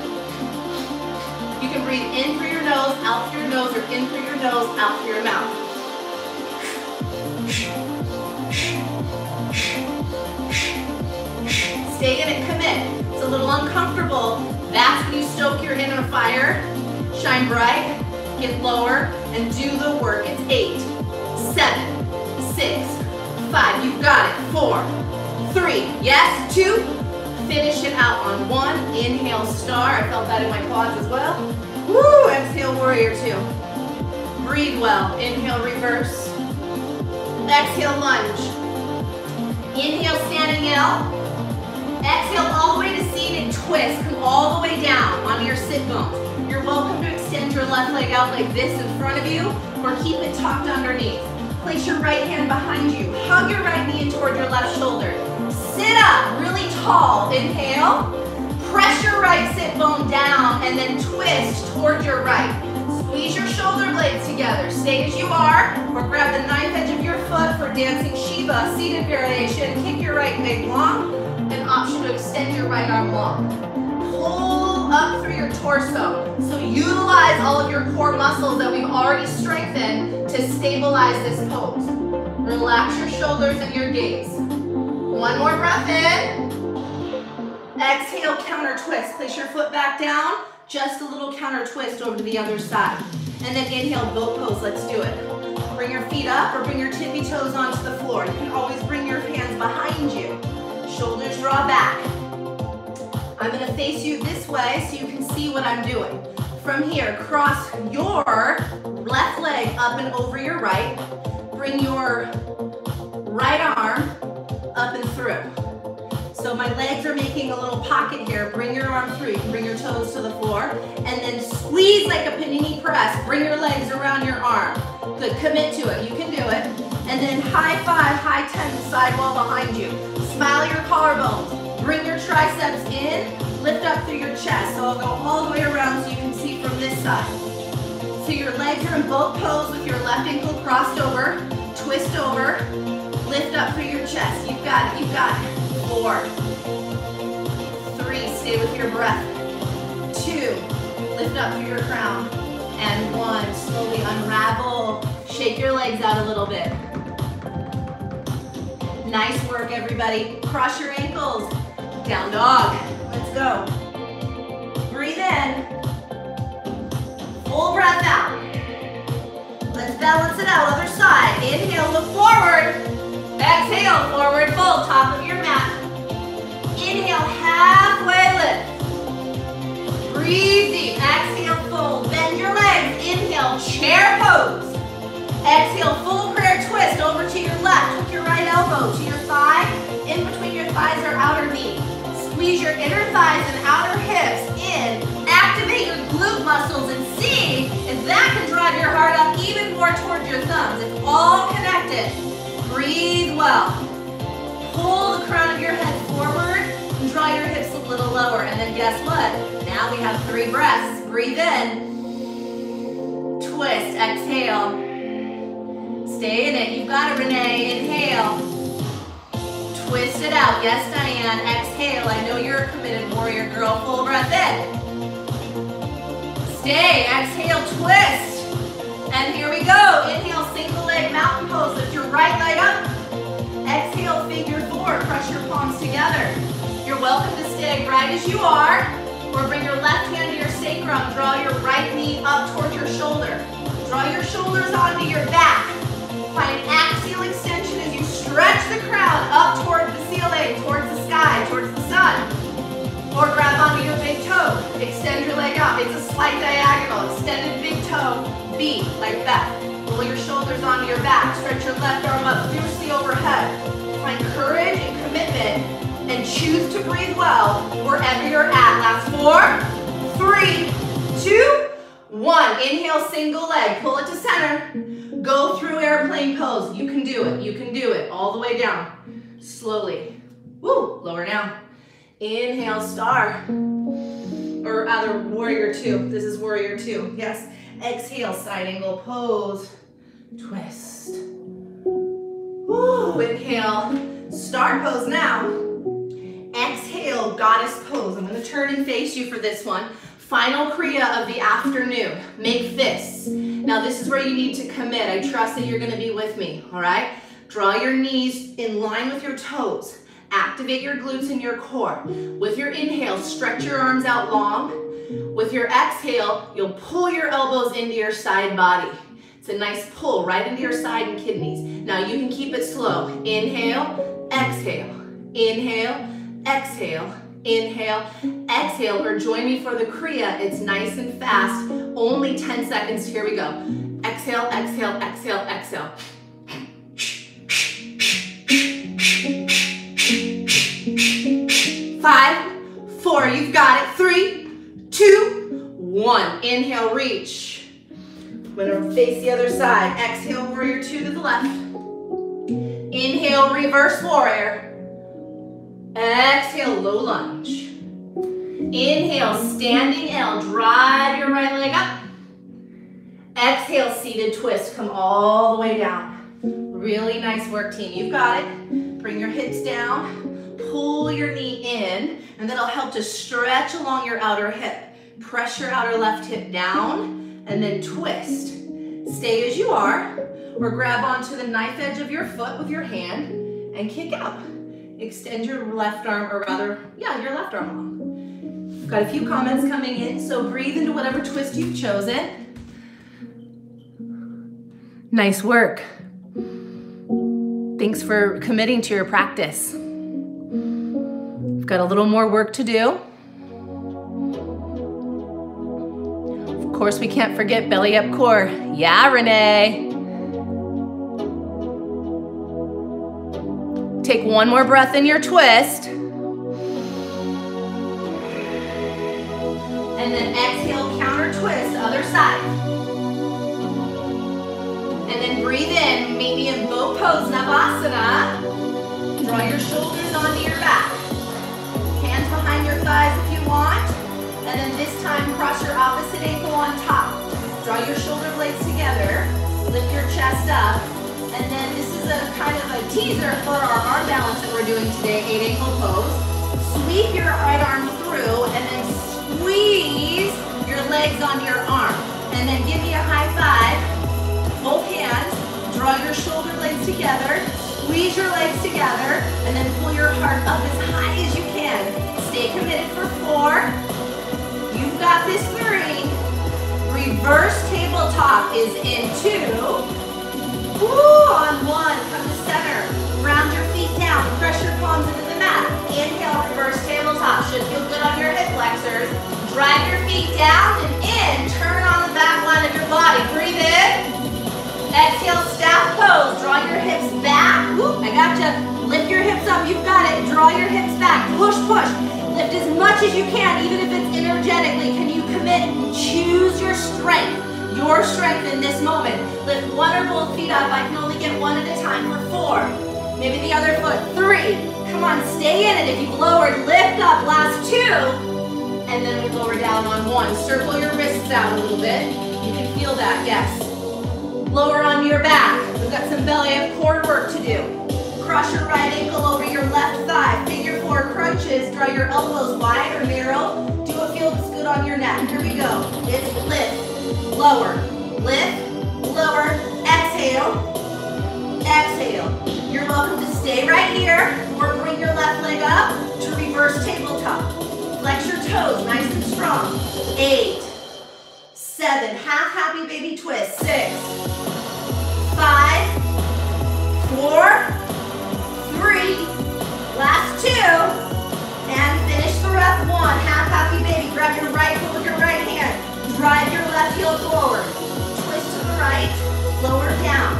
You can breathe in through your nose, out through your nose, or in through your nose, out through your mouth. Stay in it, commit. It's a little uncomfortable. That's when you stoke your inner fire. Shine bright, get lower, and do the work. It's eight, seven, six, five. You've got it. Four, three, yes, two. Finish it out on one. Inhale, star. I felt that in my quads as well. Woo, exhale, warrior two. Breathe well. Inhale, reverse. Exhale, lunge. Inhale, standing L. Exhale all the way to seated twist. Come all the way down onto your sit bones. You're welcome to extend your left leg out like this in front of you or keep it tucked underneath. Place your right hand behind you. Hug your right knee in toward your left shoulder. Sit up really tall. Inhale. Press your right sit bone down and then twist toward your right. Squeeze your shoulder blades together. Stay as you are or grab the knife edge of your foot for dancing Shiva, seated variation. Kick your right leg long. An option to extend your right arm long. Pull up through your torso. So utilize all of your core muscles that we've already strengthened to stabilize this pose. Relax your shoulders and your gaze. One more breath in. Exhale, counter twist. Place your foot back down. Just a little counter twist over to the other side. And then inhale, boat pose. Let's do it. Bring your feet up or bring your tippy toes onto the floor. You can always bring your hands behind you. Shoulders draw back. I'm gonna face you this way so you can see what I'm doing. From here, cross your left leg up and over your right. Bring your right arm up and through. So my legs are making a little pocket here. Bring your arm through. You can bring your toes to the floor. And then squeeze like a panini press. Bring your legs around your arm. Good, commit to it. You can do it. And then high five, high ten, side wall behind you. Smile your collarbones. Bring your triceps in. Lift up through your chest. So I'll go all the way around so you can see from this side. So your legs are in boat pose with your left ankle crossed over. Twist over. Lift up through your chest. You've got it. You've got it. Four. Three. Stay with your breath. Two. Lift up through your crown. And one. Slowly unravel. Shake your legs out a little bit. Nice work, everybody. Cross your ankles. Down dog. Let's go. Breathe in. Full breath out. Let's balance it out. Other side. Inhale, look forward. Exhale, forward fold, top of your mat. Inhale, halfway lift. Breathe deep. Exhale, fold. Bend your legs. Inhale, chair pose. Exhale, full prayer twist over to your left. Hook your right elbow to your thigh. In between your thighs or outer knee. Squeeze your inner thighs and outer hips in. Activate your glute muscles and see if that can drive your heart up even more towards your thumbs. It's all connected. Breathe well. Pull the crown of your head forward and draw your hips a little lower. And then guess what? Now we have three breaths. Breathe in. Twist. Exhale. Stay in it. You've got it, Renee. Inhale. Twist it out. Yes, Diane. Exhale. I know you're a committed warrior girl. Full breath in. Stay. Exhale. Twist. Right as you are, or bring your left hand to your sacrum. Draw your right knee up towards your shoulder. Draw your shoulders onto your back. Find an axial extension as you stretch the crown up towards the ceiling, towards the sky, towards the sun. Or grab onto your big toe. Extend your leg out. It's a slight diagonal. Extended big toe. B, like that. Roll your shoulders onto your back. Stretch your left arm up fiercely overhead. Find courage and commitment and choose to breathe well wherever you're at. Last four, three, two, one. Inhale, single leg. Pull it to center. Go through airplane pose. You can do it. You can do it. All the way down. Slowly. Woo. Lower down. Inhale, star. Or other warrior two. This is warrior two. Yes. Exhale, side angle pose. Twist. Woo. Inhale, star pose now. Exhale, goddess pose. I'm gonna turn and face you for this one. Final Kriya of the afternoon. Make fists. Now this is where you need to commit. I trust that you're gonna be with me, all right? Draw your knees in line with your toes. Activate your glutes and your core. With your inhale, stretch your arms out long. With your exhale, you'll pull your elbows into your side body. It's a nice pull right into your side and kidneys. Now you can keep it slow. Inhale, exhale. Inhale, exhale. Inhale, exhale, or join me for the Kriya. It's nice and fast. Only 10 seconds. Here we go. Exhale, exhale, exhale, exhale. Five, four, you've got it. Three, two, one. Inhale, reach. I'm gonna face the other side. Exhale, warrior two to the left. Inhale, reverse warrior. Exhale, low lunge. Inhale, standing L. Drive your right leg up. Exhale, seated twist. Come all the way down. Really nice work, team. You've got it. Bring your hips down. Pull your knee in, and that'll help to stretch along your outer hip. Press your outer left hip down, and then twist. Stay as you are, or grab onto the knife edge of your foot with your hand and kick out. Extend your left arm, or rather, yeah, your left arm long. Got a few comments coming in, so breathe into whatever twist you've chosen. Nice work. Thanks for committing to your practice. We've got a little more work to do. Of course, we can't forget belly up core. Yeah, Renee. Take one more breath in your twist. And then exhale, counter twist, other side. And then breathe in, me in bow pose, Navasana. Draw your shoulders onto your back. Hands behind your thighs if you want. And then this time, cross your opposite ankle on top. Draw your shoulder blades together. Lift your chest up. And then this is a kind of a teaser for our arm balance that we're doing today, eight angle pose. Sweep your right arm through and then squeeze your legs on your arm. And then give me a high five. Both hands. Draw your shoulder blades together. Squeeze your legs together. And then pull your heart up as high as you can. Stay committed for four. You've got this three. Reverse tabletop is in two. Woo, on one, come to center. Round your feet down, press your palms into the mat. Inhale, reverse tabletop. Should feel good on your hip flexors. Drive your feet down and in. Turn on the back line of your body. Breathe in. Exhale, staff pose. Draw your hips back. Woo, I gotcha. Lift your hips up. You've got it. Draw your hips back. Push, push. Lift as much as you can, even if it's energetically. Can you commit? Choose your strength your strength in this moment. Lift one or both feet up. I can only get one at a time for four. Maybe the other foot. Three. Come on, stay in it. If you've lowered, lift up. Last two. And then we lower down on one. Circle your wrists out a little bit. You can feel that, yes. Lower onto your back. We've got some belly and core work to do. Cross your right ankle over your left thigh. Figure four crunches. Draw your elbows wide or narrow. Do what feels good on your neck. Here we go. It's lift lower. Lift, lower, exhale, exhale. You're welcome to stay right here or bring your left leg up to reverse tabletop. Flex your toes nice and strong. Eight, seven. Half happy baby twist. Six, five, down.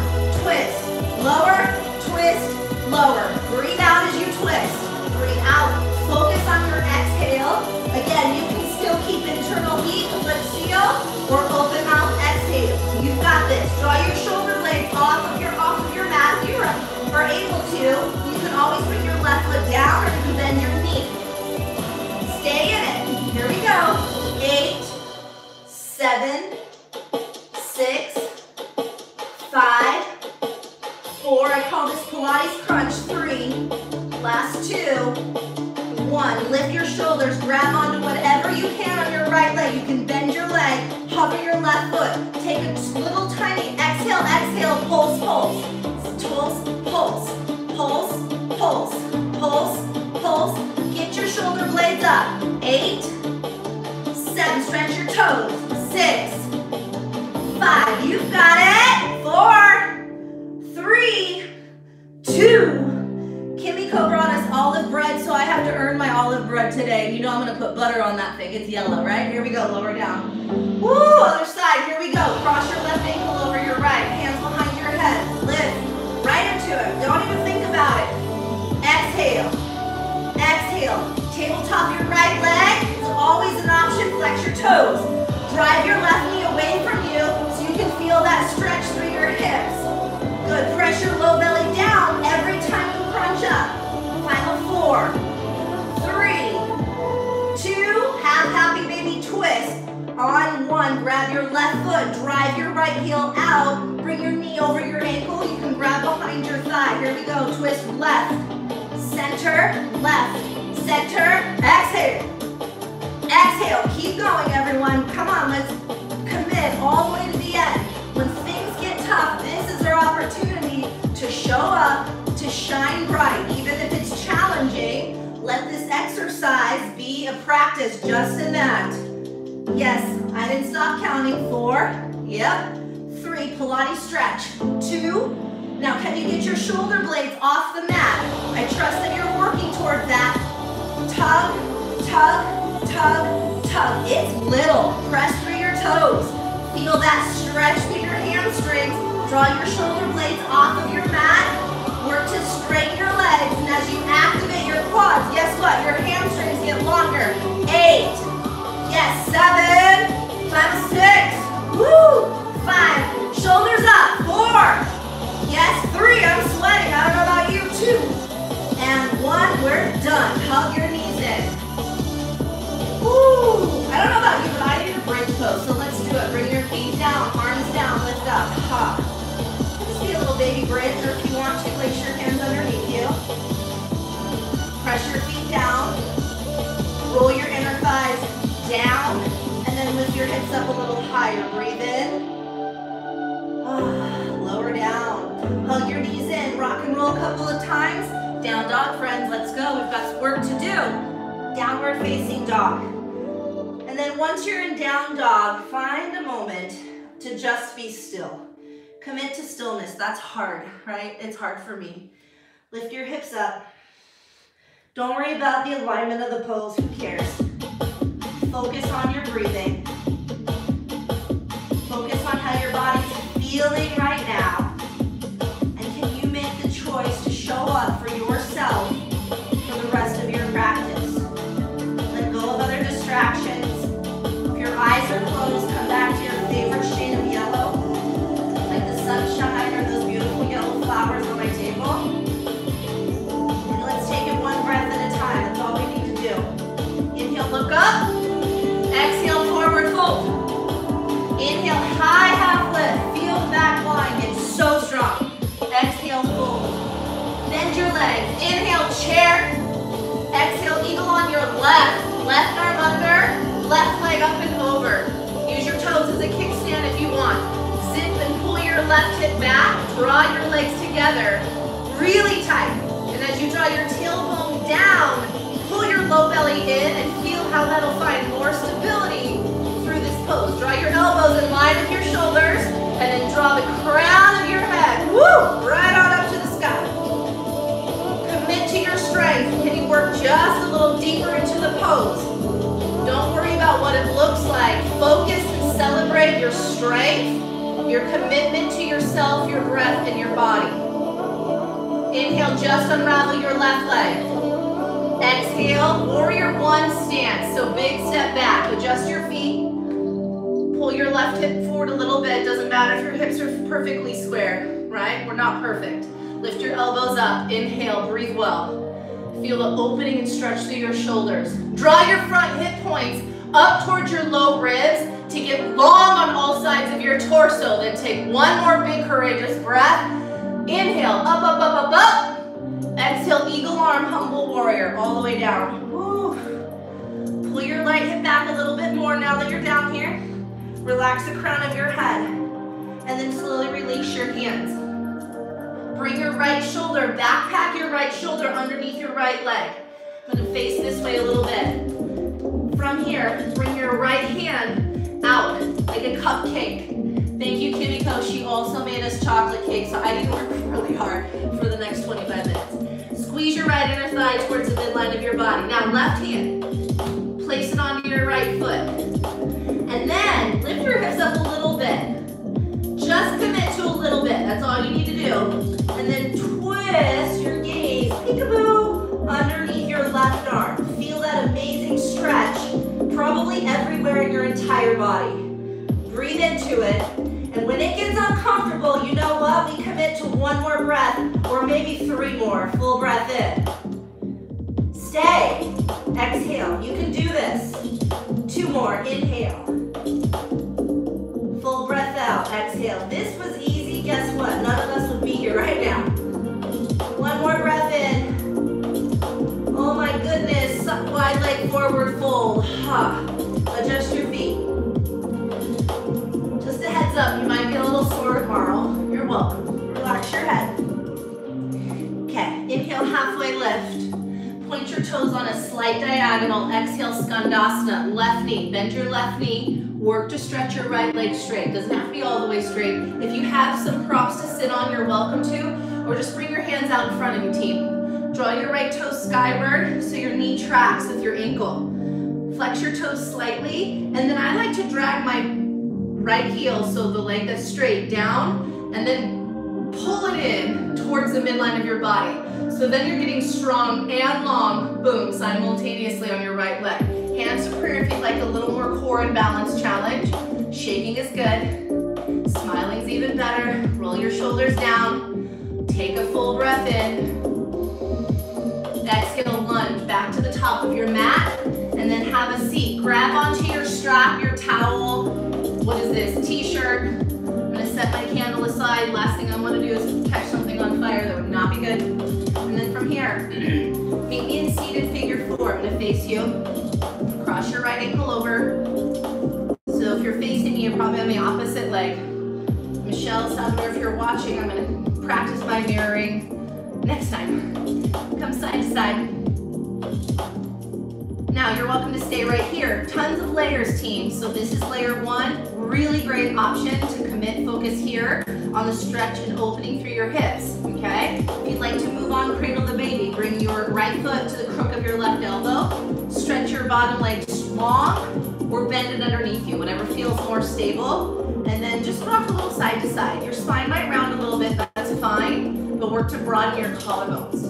Twist, lower, twist, lower. Breathe out as you twist. Breathe out. Focus on your exhale. Again, you can still keep internal heat, lip seal, or open mouth exhale. You've got this. Draw your shoulder blades off of your off of your mat. If you are able to, you can always bring your left foot down or you can bend your knee. Stay in it. Here we go. Eight, seven, Lift your shoulders, grab onto whatever you can on your right leg. You can bend your leg, hover your left foot. Take a little tiny exhale, exhale, pulse, pulse. Pulse, pulse, pulse, pulse, pulse, pulse. Get your shoulder blades up. Eight, seven, stretch your toes. Six, five, you've got it. Four, three, two, olive bread, so I have to earn my olive bread today. You know I'm gonna put butter on that thing. It's yellow, right? Here we go, lower down. Woo, other side, here we go. Cross your left ankle over your right. Hands behind your head. Lift, right into it. Don't even think about it. Exhale, exhale. Tabletop your right leg. It's always an option. Flex your toes. Drive your left knee away from you so you can feel that stretch through your hips. Good, press your low belly down every time you crunch up. Final four, three, two, half happy baby twist. On one, grab your left foot, drive your right heel out, bring your knee over your ankle. You can grab behind your thigh. Here we go, twist left, center, left, center, exhale. Exhale, keep going everyone. Come on, let's commit all the way to the end. When things get tough, this is our opportunity to show up, to shine bright. Even if it's challenging, let this exercise be a practice just in that. Yes, I didn't stop counting. Four, yep. Three, Pilates stretch. Two, now can you get your shoulder blades off the mat? I trust that you're working toward that. Tug, tug, tug, tug. It's little. Press through your toes. Feel that stretch through your hamstrings. Draw your shoulder blades off of your mat. Work to straighten your legs. And as you activate quads, guess what? Your hamstrings get longer. Eight. Yes, seven. Final six. Woo. Five. Shoulders up. Four. Yes, three. I'm sweating. I don't know about you. Two. And one. We're done. Hug your knees in. Woo. I don't know about you, but I need a bridge pose. So let's do it. Bring your feet down. Arms down. Lift up. Hop. Just be a little baby bridge, or if you want to, place your hands underneath you. Press your feet down. Roll your inner thighs down, and then lift your hips up a little higher. Breathe in. Lower down. Hug your knees in. Rock and roll a couple of times. Down dog, friends. Let's go. We've got work to do. Downward facing dog. And then once you're in down dog, find a moment to just be still. Commit to stillness. That's hard, right? It's hard for me. Lift your hips up. Don't worry about the alignment of the pose. Who cares? Focus on your breathing. Focus on how your body's feeling right now. And can you make the choice to show up for yourself for the rest of your practice? Let go of other distractions. If your eyes are closed, come back to your favorite Look up. Exhale, forward fold. Inhale, high half lift. Feel back line get so strong. Exhale, fold. Bend your legs. Inhale, chair. Exhale, eagle on your left. Left arm under, left leg up and over. Use your toes as a kickstand if you want. Zip and pull your left hip back. Draw your legs together really tight. And as you draw your tailbone down, pull your low belly in and feel how that'll find more stability through this pose. Draw your elbows in line with your shoulders and then draw the crown of your head, woo, right on up to the sky. Commit to your strength. Can you work just a little deeper into the pose? Don't worry about what it looks like. Focus and celebrate your strength, your commitment to yourself, your breath, and your body. Inhale, just unravel your left leg. Exhale, warrior one stance. So big step back, adjust your feet. Pull your left hip forward a little bit. Doesn't matter if your hips are perfectly square, right? We're not perfect. Lift your elbows up. Inhale, breathe well. Feel the opening and stretch through your shoulders. Draw your front hip points up towards your low ribs to get long on all sides of your torso. Then take one more big courageous breath. Inhale, up, up, up, up, up. Exhale, eagle arm, humble warrior, all the way down. Woo. Pull your right hip back a little bit more now that you're down here. Relax the crown of your head. And then slowly release your hands. Bring your right shoulder, backpack your right shoulder underneath your right leg. I'm gonna face this way a little bit. From here, bring your right hand out like a cupcake. Thank you, Kimiko. She also made us chocolate cake, so I need to work really hard for the next 25 minutes. Squeeze your right inner thigh towards the midline of your body. Now, left hand, place it onto your right foot. And then lift your hips up a little bit. Just commit to a little bit. That's all you need to do and then twist your gaze, peekaboo, underneath your left arm. Feel that amazing stretch, probably everywhere in your entire body. Breathe into it, and when it gets uncomfortable, you know what? We commit to one more breath, or maybe three more. Full breath in. Stay. Exhale. You can do this. Two more. Inhale. Full breath out. Exhale. This was easy. Guess what? None of us would be here right now. One more breath in. Oh my goodness. Wide leg forward fold. Ha. Adjust your feet. Heads up, you might be a little sore tomorrow. You're welcome. Relax your head. Okay, inhale, halfway lift. Point your toes on a slight diagonal. Exhale, skandasana. Left knee, bend your left knee. Work to stretch your right leg straight. Doesn't have to be all the way straight. If you have some props to sit on, you're welcome to. Or just bring your hands out in front of you, team. Draw your right toes skyward so your knee tracks with your ankle. Flex your toes slightly. And then I like to drag my right heel so the leg that's straight down and then pull it in towards the midline of your body. So then you're getting strong and long, boom, simultaneously on your right leg. Hands to prayer if you'd like a little more core and balance challenge. Shaking is good. Smiling's even better. Roll your shoulders down. Take a full breath in. Exhale, lunge back to the top of your mat and then have a seat. Grab onto your strap, your towel. What is this? T-shirt. I'm gonna set my candle aside. Last thing I wanna do is catch something on fire. That would not be good. And then from here, meet me in seated figure four. I'm gonna face you. Cross your right ankle over. So if you're facing me, you're probably on the opposite leg. Michelle, Salvador, if you're watching, I'm gonna practice my mirroring next time. Come side to side. Now you're welcome to stay right here. Tons of layers, team. So this is layer one. Really great option to commit focus here on the stretch and opening through your hips, okay? If you'd like to move on, cradle the baby. Bring your right foot to the crook of your left elbow. Stretch your bottom leg long or bend it underneath you, whatever feels more stable. And then just rock a little side to side. Your spine might round a little bit, that's fine, but work to broaden your collarbones.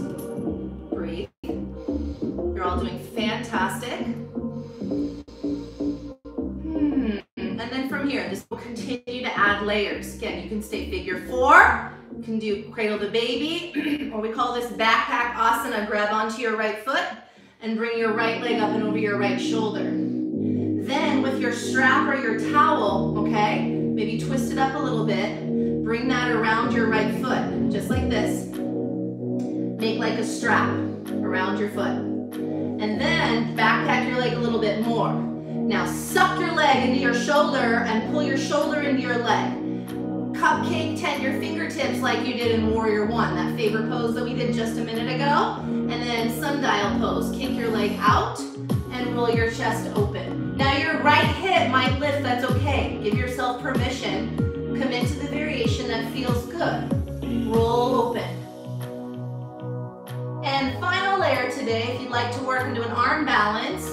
Fantastic. Hmm. And then from here, this will continue to add layers. Again, you can stay figure four, you can do cradle the baby, or we call this backpack asana. Grab onto your right foot and bring your right leg up and over your right shoulder. Then with your strap or your towel, okay, maybe twist it up a little bit, bring that around your right foot, just like this. Make like a strap around your foot. And then backpack your leg a little bit more. Now suck your leg into your shoulder and pull your shoulder into your leg. Cupcake tent your fingertips like you did in Warrior One, that favorite pose that we did just a minute ago. And then sundial pose, kick your leg out and roll your chest open. Now your right hip might lift, that's okay. Give yourself permission. Commit to the variation that feels good. Roll open. And final player today, if you'd like to work into an arm balance,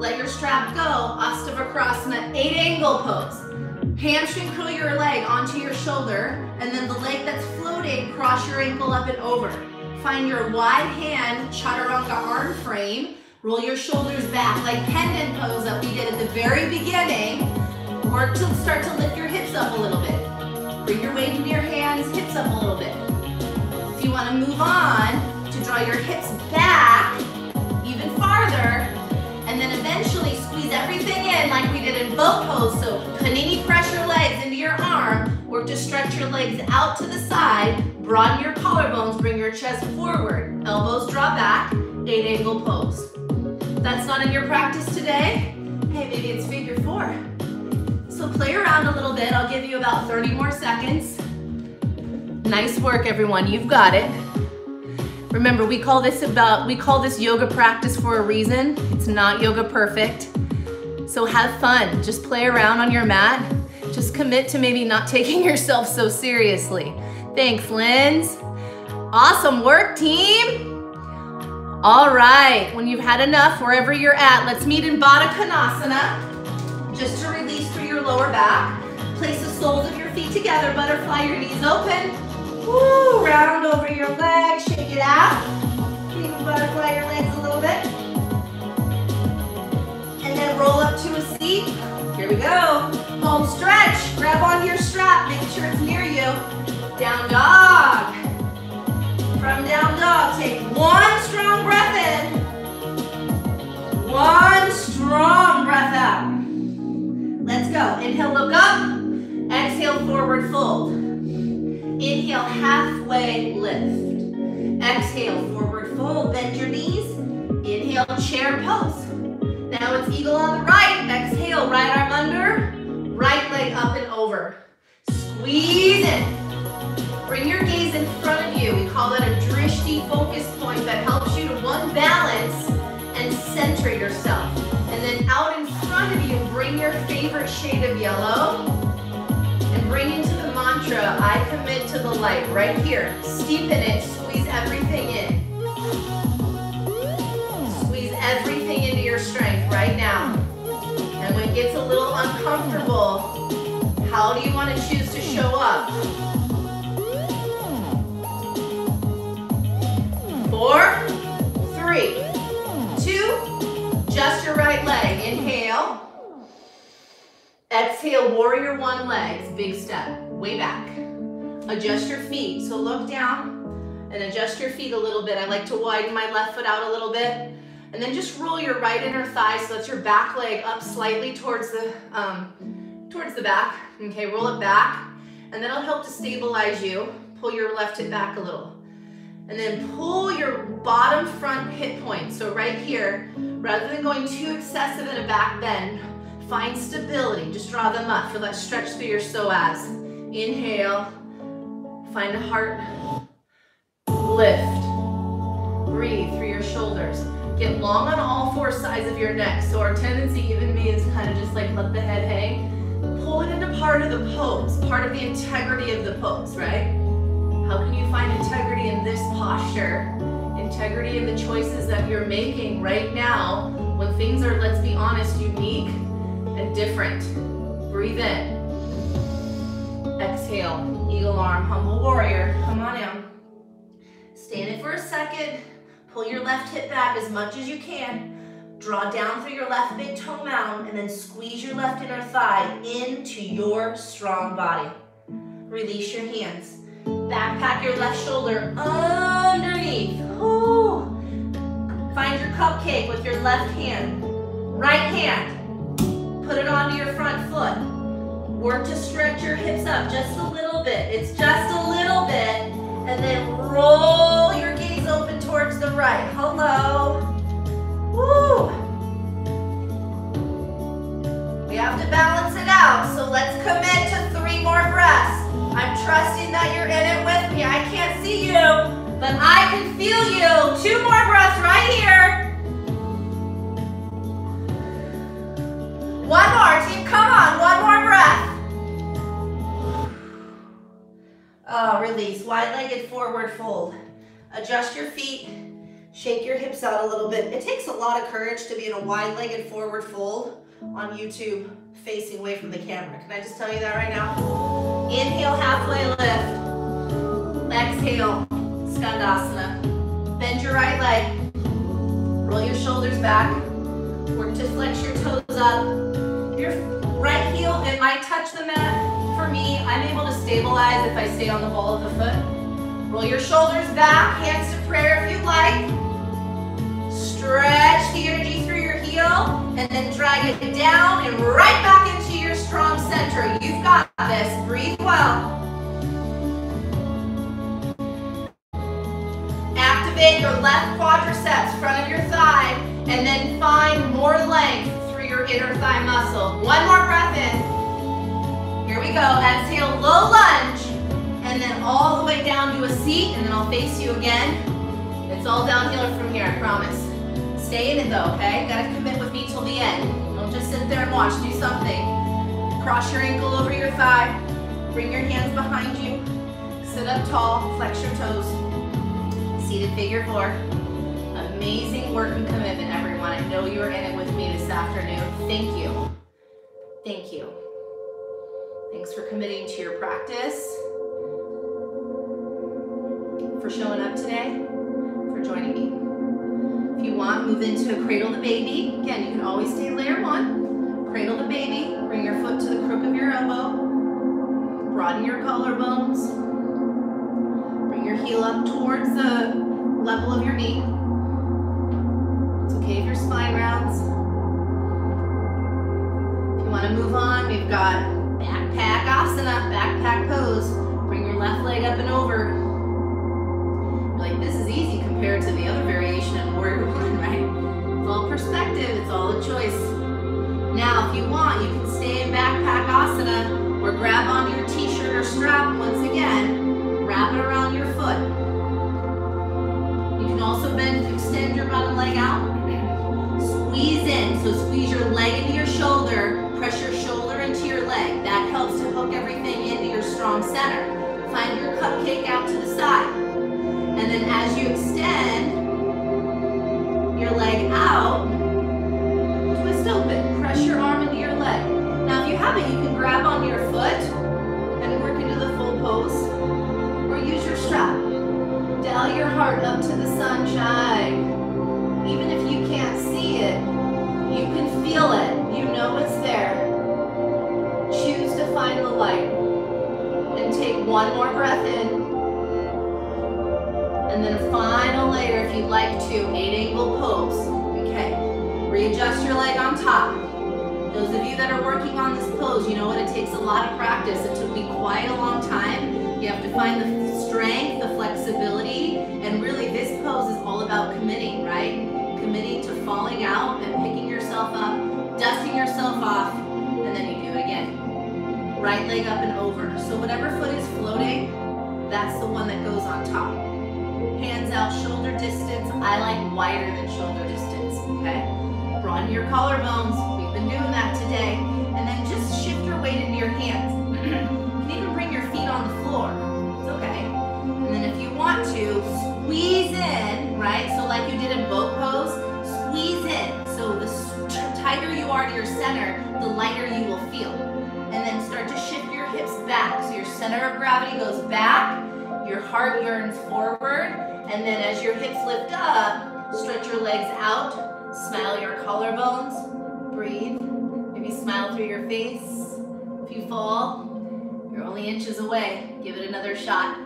let your strap go, Astavakrasana, eight angle pose. Hamstring curl your leg onto your shoulder, and then the leg that's floating, cross your ankle up and over. Find your wide hand, chaturanga arm frame, roll your shoulders back like pendant pose that we did at the very beginning. Work to start to lift your hips up a little bit. Bring your weight into your hands, hips up a little bit. If you wanna move on, draw your hips back even farther, and then eventually squeeze everything in like we did in boat pose. So panini press your legs into your arm, work to stretch your legs out to the side, broaden your collarbones, bring your chest forward, elbows draw back, eight angle pose. That's not in your practice today, hey, maybe it's figure four. So play around a little bit. I'll give you about 30 more seconds. Nice work, everyone. You've got it. Remember, we call this about we call this yoga practice for a reason. It's not yoga perfect. So have fun. Just play around on your mat. Just commit to maybe not taking yourself so seriously. Thanks, Linz. Awesome work, team. All right, when you've had enough, wherever you're at, let's meet in Baddha Konasana. Just to release through your lower back. Place the soles of your feet together, butterfly your knees open. Woo, round over your legs, shake it out. You butterfly your legs a little bit. And then roll up to a seat. Here we go. Home stretch. Grab onto your strap, make sure it's near you. Down dog. From down dog, take one strong breath in. One strong breath out. Let's go. Inhale, look up. Exhale, forward fold. Inhale, halfway lift. Exhale, forward fold, bend your knees. Inhale, chair pose. Now it's eagle on the right. Exhale, right arm under, right leg up and over. Squeeze it. Bring your gaze in front of you. We call that a drishti focus point that helps you to one balance and center yourself. And then out in front of you, bring your favorite shade of yellow bring into the mantra, I commit to the light, right here. Steep in it, squeeze everything in. Squeeze everything into your strength right now. And when it gets a little uncomfortable, how do you want to choose to show up? Four, three, two, just your right leg. Inhale. Exhale, warrior one legs, big step, way back. Adjust your feet, so look down and adjust your feet a little bit. I like to widen my left foot out a little bit. And then just roll your right inner thigh so that's your back leg up slightly towards the, um, towards the back. Okay, roll it back. And then it'll help to stabilize you. Pull your left hip back a little. And then pull your bottom front hip point. So right here, rather than going too excessive in a back bend, Find stability. Just draw them up. Feel that stretch through your psoas. Inhale. Find a heart lift. Breathe through your shoulders. Get long on all four sides of your neck. So our tendency, even me, is kind of just like let the head hang. Pull it into part of the pose, part of the integrity of the pose, right? How can you find integrity in this posture? Integrity in the choices that you're making right now when things are, let's be honest, unique and different. Breathe in. Exhale, eagle arm, humble warrior. Come on in. Stand it for a second. Pull your left hip back as much as you can. Draw down through your left big toe mound and then squeeze your left inner thigh into your strong body. Release your hands. Backpack your left shoulder underneath. Ooh. Find your cupcake with your left hand. Right hand Put it onto your front foot. Work to stretch your hips up just a little bit. It's just a little bit. And then roll your gaze open towards the right. Hello. Woo. We have to balance it out. So let's commit to three more breaths. I'm trusting that you're in it with me. I can't see you, but I can feel you. Two more breaths right here. One more, team, come on, one more breath. Oh, release, wide-legged forward fold. Adjust your feet, Shake your hips out a little bit. It takes a lot of courage to be in a wide-legged forward fold on YouTube facing away from the camera. Can I just tell you that right now? Inhale, halfway lift. Exhale, Skandasana. Bend your right leg. Roll your shoulders back. Work to flex your toes up. Your right heel, it might touch the mat. For me, I'm able to stabilize if I stay on the ball of the foot. Roll your shoulders back, hands to prayer if you'd like. Stretch the energy through your heel and then drag it down and right back into your strong center. You've got this. Breathe well. Activate your left quadriceps, front of your thigh, and then find more length through your inner thigh muscle. One more breath in. Here we go. Exhale, low lunge, and then all the way down to a seat, and then I'll face you again. It's all downhill from here, I promise. Stay in it though, okay? Gotta commit with me till the end. Don't just sit there and watch, do something. Cross your ankle over your thigh. Bring your hands behind you. Sit up tall, flex your toes. Seated figure four. Amazing work and commitment, everyone. I know you are in it with me this afternoon. Thank you. Thank you. Thanks for committing to your practice, for showing up today, for joining me. If you want, move into a cradle the baby. Again, you can always stay layer one. Cradle the baby. Bring your foot to the crook of your elbow. Broaden your collarbones. Your heel up towards the level of your knee. It's okay if your spine rounds. If you want to move on, we've got backpack asana, backpack pose. Bring your left leg up and over. You're like, this is easy compared to the other variation in warrior one, right? It's all perspective, it's all a choice. Now, if you want, you can stay in backpack asana or grab onto your t-shirt or strap once again. Wrap it around your foot. You can also bend, extend your bottom leg out. Squeeze in, so squeeze your leg into your shoulder, press your shoulder into your leg. That helps to hook everything into your strong center. Find your cupcake out to the side. And then as you extend your leg out, twist open, press your arm into your leg. Now if you have it, you can grab onto your foot and work into the full pose, use your strap. Dial your heart up to the sunshine. Even if you can't see it, you can feel it. You know it's there. Choose to find the light. And take one more breath in. And then a final layer if you'd like to, eight angle pose. Okay, readjust your leg on top. Those of you that are working on this pose, you know what, it takes a lot of practice. It took me quite a long time. You have to find the strength, the flexibility, and really this pose is all about committing, right? Committing to falling out and picking yourself up, dusting yourself off, and then you do it again. Right leg up and over. So whatever foot is floating, that's the one that goes on top. Hands out shoulder distance. I like wider than shoulder distance, okay? Broaden your collarbones. We've been doing that today. And then just shift your weight into your hands. you can even bring your feet on the floor. It's okay. If you want to, squeeze in, right? So like you did in boat pose, squeeze in. So the tighter you are to your center, the lighter you will feel. And then start to shift your hips back. So your center of gravity goes back, your heart yearns forward, and then as your hips lift up, stretch your legs out, smile your collarbones, breathe. Maybe smile through your face. If you fall, you're only inches away. Give it another shot.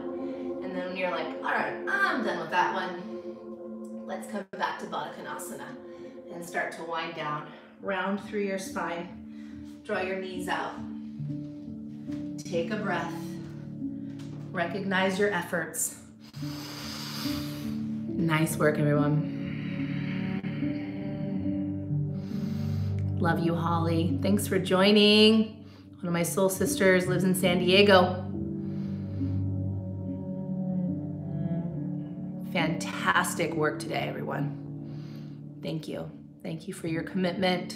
And then you're like, all right, I'm done with that one, let's come back to Baddha Konasana and start to wind down. Round through your spine. Draw your knees out. Take a breath. Recognize your efforts. Nice work, everyone. Love you, Holly. Thanks for joining. One of my soul sisters lives in San Diego. Fantastic work today, everyone. Thank you. Thank you for your commitment.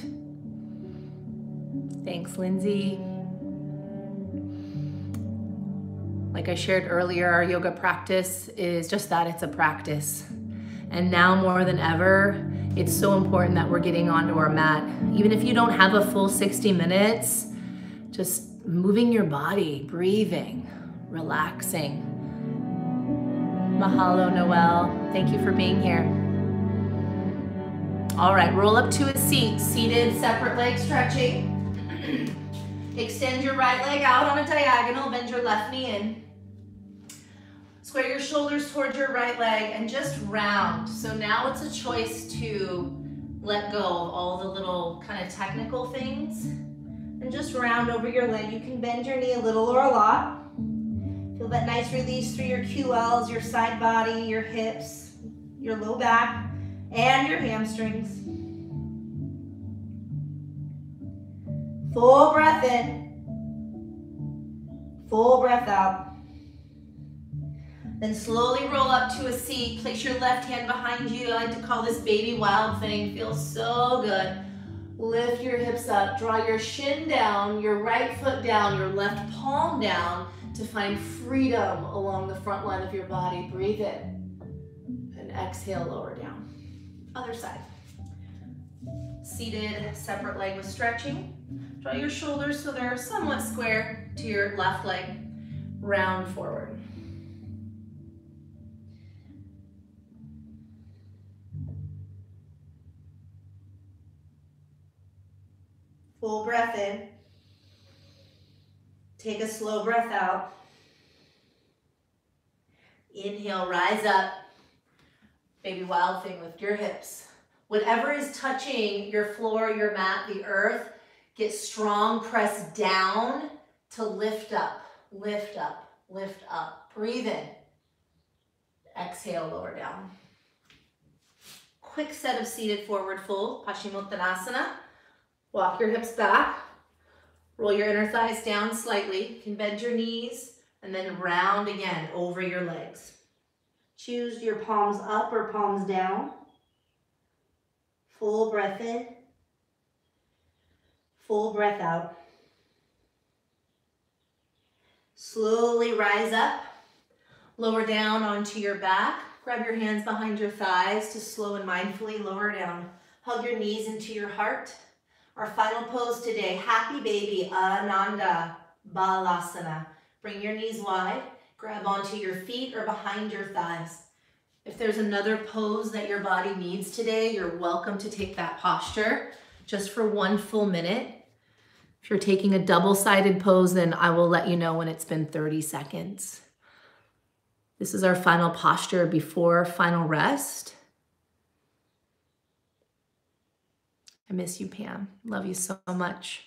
Thanks, Lindsay. Like I shared earlier, our yoga practice is just that it's a practice. And now more than ever, it's so important that we're getting onto our mat. Even if you don't have a full 60 minutes, just moving your body, breathing, relaxing. Mahalo, Noel. Thank you for being here. All right, roll up to a seat, seated, separate leg stretching. Extend your right leg out on a diagonal, bend your left knee in. Square your shoulders towards your right leg and just round. So now it's a choice to let go of all the little kind of technical things and just round over your leg. You can bend your knee a little or a lot. That nice release through your QLs, your side body, your hips, your low back, and your hamstrings. Full breath in. Full breath out. Then slowly roll up to a seat. Place your left hand behind you. I like to call this baby wild thing. Feels so good. Lift your hips up. Draw your shin down, your right foot down, your left palm down to find freedom along the front line of your body. Breathe in and exhale, lower down. Other side. Seated, separate leg with stretching. Draw your shoulders so they're somewhat square to your left leg. Round forward. Full breath in. Take a slow breath out. Inhale, rise up. Baby wild thing, lift your hips. Whatever is touching your floor, your mat, the earth, Get strong, press down to lift up, lift up, lift up. Breathe in. Exhale, lower down. Quick set of seated forward fold, Paschimottanasana. Walk your hips back. Roll your inner thighs down slightly. You can bend your knees and then round again over your legs. Choose your palms up or palms down. Full breath in. Full breath out. Slowly rise up, lower down onto your back. Grab your hands behind your thighs to slow and mindfully lower down. Hug your knees into your heart. Our final pose today, Happy Baby Ananda Balasana. Bring your knees wide, grab onto your feet or behind your thighs. If there's another pose that your body needs today, you're welcome to take that posture just for one full minute. If you're taking a double-sided pose, then I will let you know when it's been 30 seconds. This is our final posture before final rest. I miss you, Pam. Love you so much.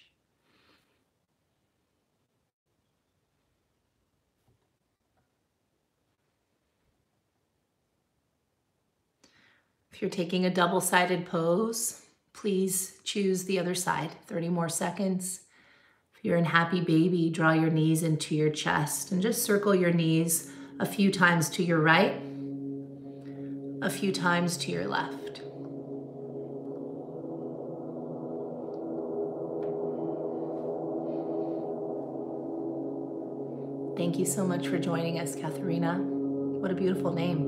If you're taking a double-sided pose, please choose the other side. 30 more seconds. If you're in happy baby, draw your knees into your chest and just circle your knees a few times to your right, a few times to your left. Thank you so much for joining us, Katharina. What a beautiful name.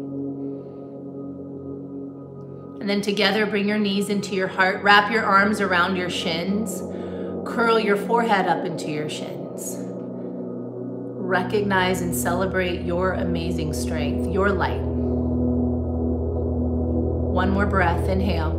And then together, bring your knees into your heart. Wrap your arms around your shins. Curl your forehead up into your shins. Recognize and celebrate your amazing strength, your light. One more breath. Inhale.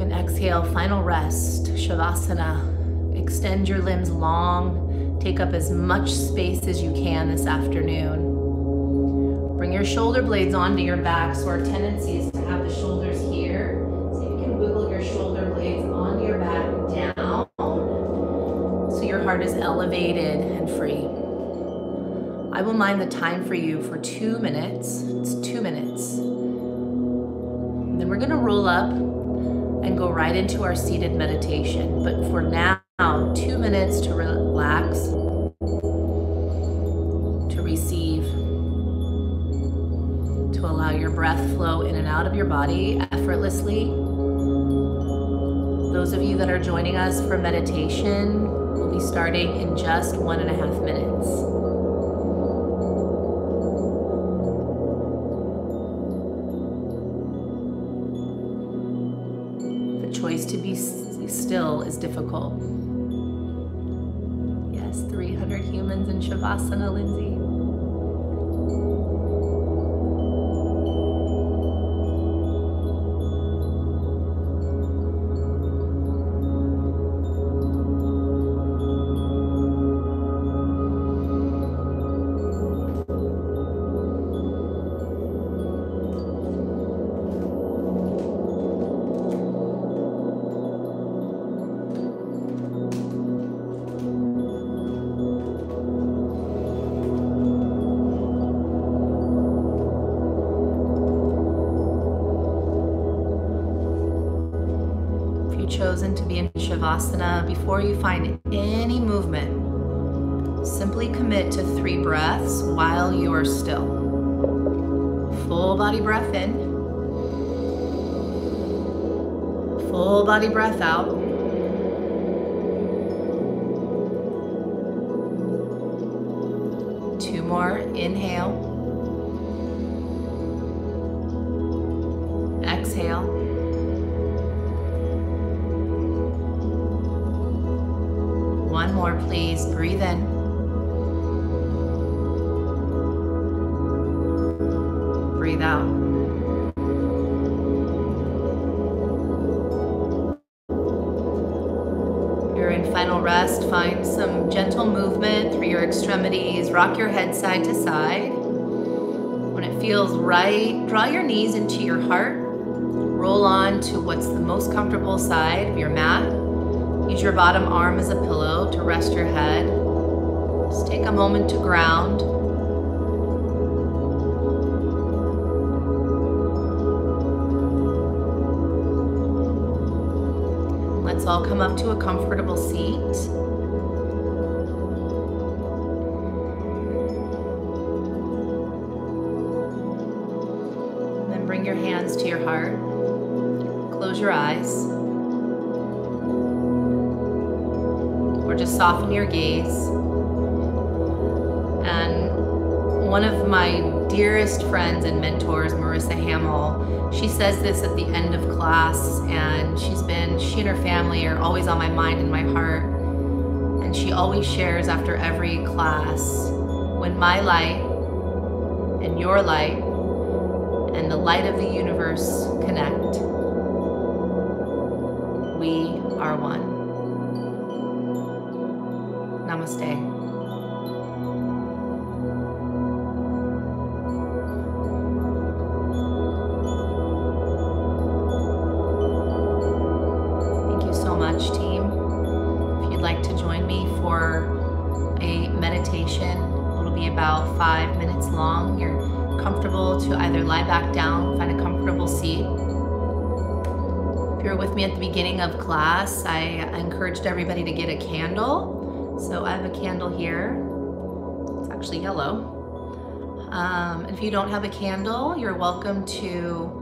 And exhale. Final rest. Shavasana. Extend your limbs long. Take up as much space as you can this afternoon. Bring your shoulder blades onto your back. So our tendency is to have the shoulders here. So you can wiggle your shoulder blades onto your back down. So your heart is elevated and free. I will mind the time for you for two minutes. It's two minutes. Then we're going to roll up and go right into our seated meditation. But for now, two minutes to relax, out of your body effortlessly. Those of you that are joining us for meditation will be starting in just one and a half minutes. You're in final rest. Find some gentle movement through your extremities. Rock your head side to side. When it feels right, draw your knees into your heart. Roll on to what's the most comfortable side of your mat. Use your bottom arm as a pillow to rest your head. Just take a moment to ground. Come up to a comfortable seat. then bring your hands to your heart. Close your eyes. Or just soften your gaze. Dearest friends and mentors, Marissa Hamill, she says this at the end of class, and she's been, she and her family are always on my mind and my heart. And she always shares after every class when my light and your light and the light of the universe connect, beginning of class, I encouraged everybody to get a candle so I have a candle here. It's actually yellow. Um, if you don't have a candle, you're welcome to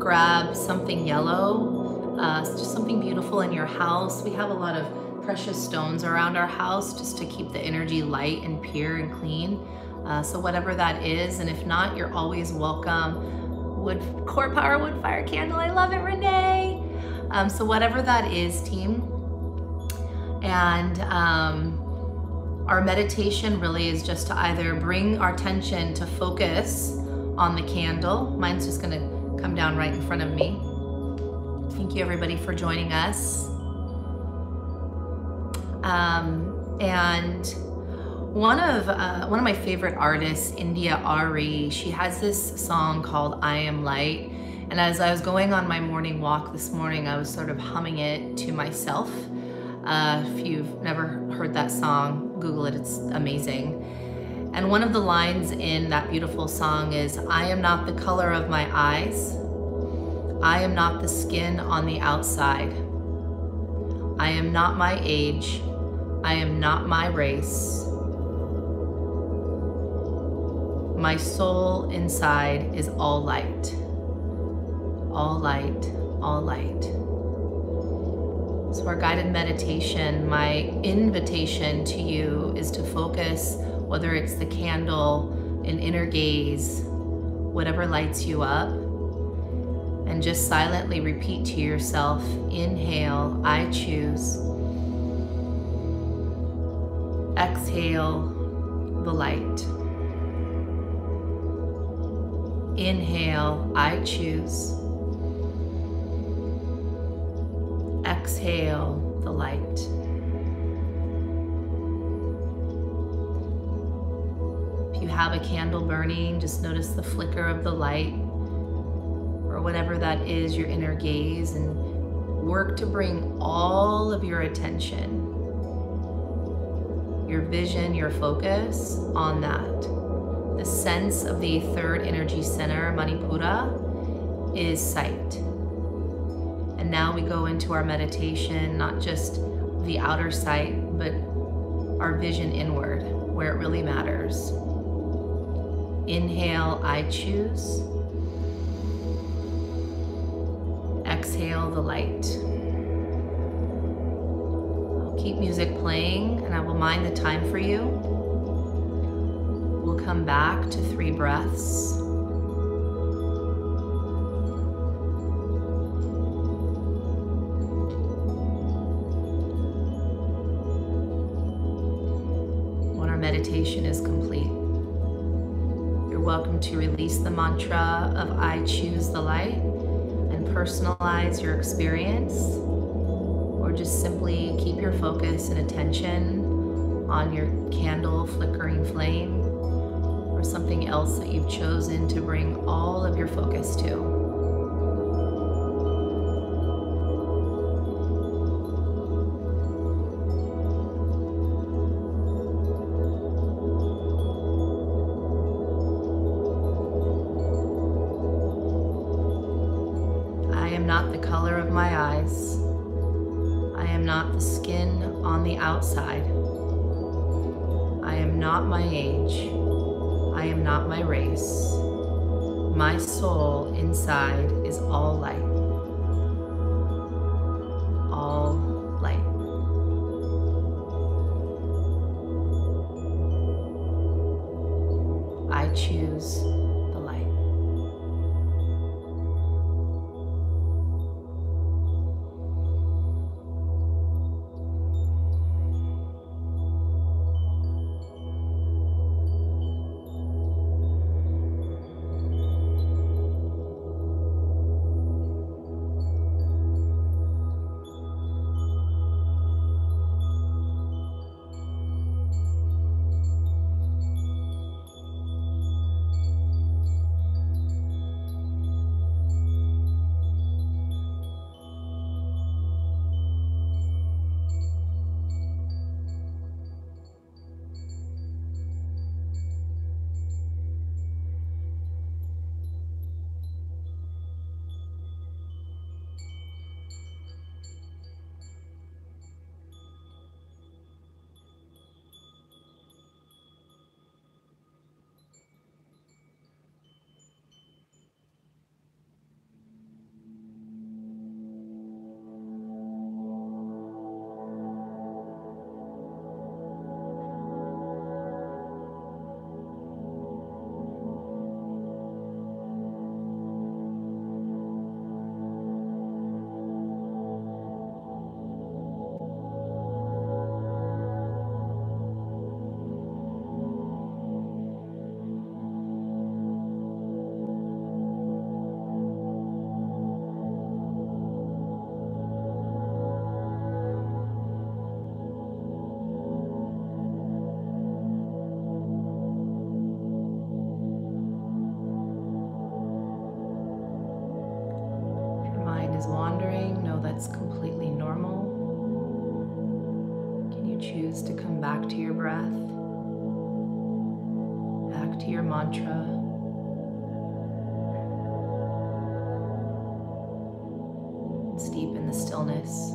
grab something yellow, uh, just something beautiful in your house. We have a lot of precious stones around our house just to keep the energy light and pure and clean. Uh, so whatever that is, and if not, you're always welcome. Wood, Core Power Wood Fire Candle, I love it, Renee. Um, so whatever that is, team, and um, our meditation really is just to either bring our attention to focus on the candle. Mine's just gonna come down right in front of me. Thank you everybody for joining us. Um, and one of uh, one of my favorite artists, India Arie, she has this song called "I Am Light," and as I was going on my morning walk this morning, I was sort of humming it to myself. Uh, if you've never heard that song, Google it, it's amazing. And one of the lines in that beautiful song is I am not the color of my eyes, I am not the skin on the outside, I am not my age, I am not my race. My soul inside is all light, all light, all light. So, our guided meditation, my invitation to you is to focus, whether it's the candle, an inner gaze, whatever lights you up, And just silently repeat to yourself inhale, I choose. Exhale, the light. Inhale, I choose. Exhale, the light. If you have a candle burning, just notice the flicker of the light or whatever that is, your inner gaze, and work to bring all of your attention, your vision, your focus on that. The sense of the third energy center, Manipura, is sight. And now we go into our meditation, not just the outer sight, but our vision inward, where it really matters. Inhale, I choose. Exhale, the light. I'll keep music playing and I will mind the time for you come back to three breaths. When our meditation is complete, you're welcome to release the mantra of I choose the light and personalize your experience, or just simply keep your focus and attention on your candle flickering flame something else that you've chosen to bring all of your focus to. My soul inside is all light. Completely normal. Can you choose to come back to your breath, back to your mantra? It's deep in the stillness.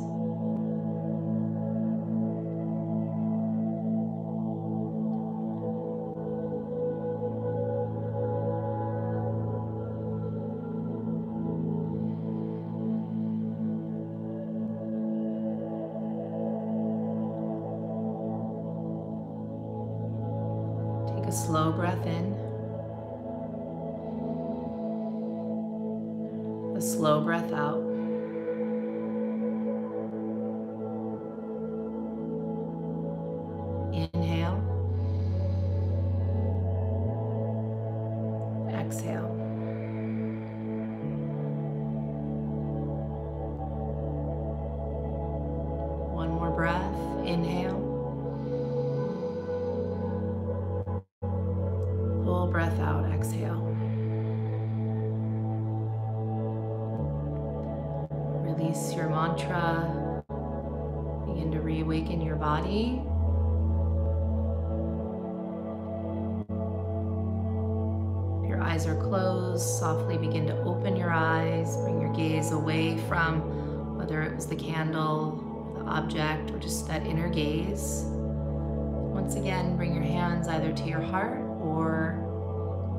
To your heart or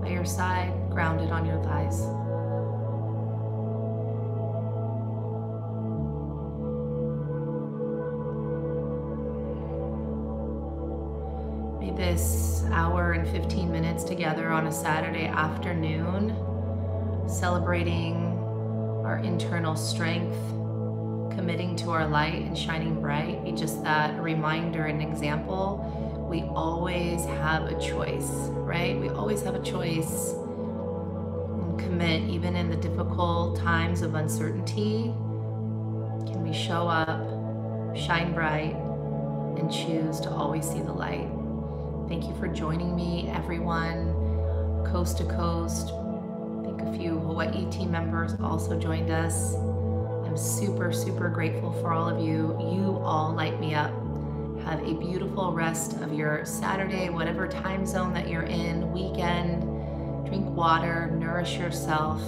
by your side, grounded on your thighs. May this hour and 15 minutes together on a Saturday afternoon, celebrating our internal strength, committing to our light and shining bright, be just that reminder and example. We always have a choice, right? We always have a choice. And commit, even in the difficult times of uncertainty. Can we show up, shine bright, and choose to always see the light? Thank you for joining me, everyone, coast to coast. I think a few Hawaii team members also joined us. I'm super, super grateful for all of you. You all light me up. Have a beautiful rest of your Saturday, whatever time zone that you're in, weekend. Drink water, nourish yourself.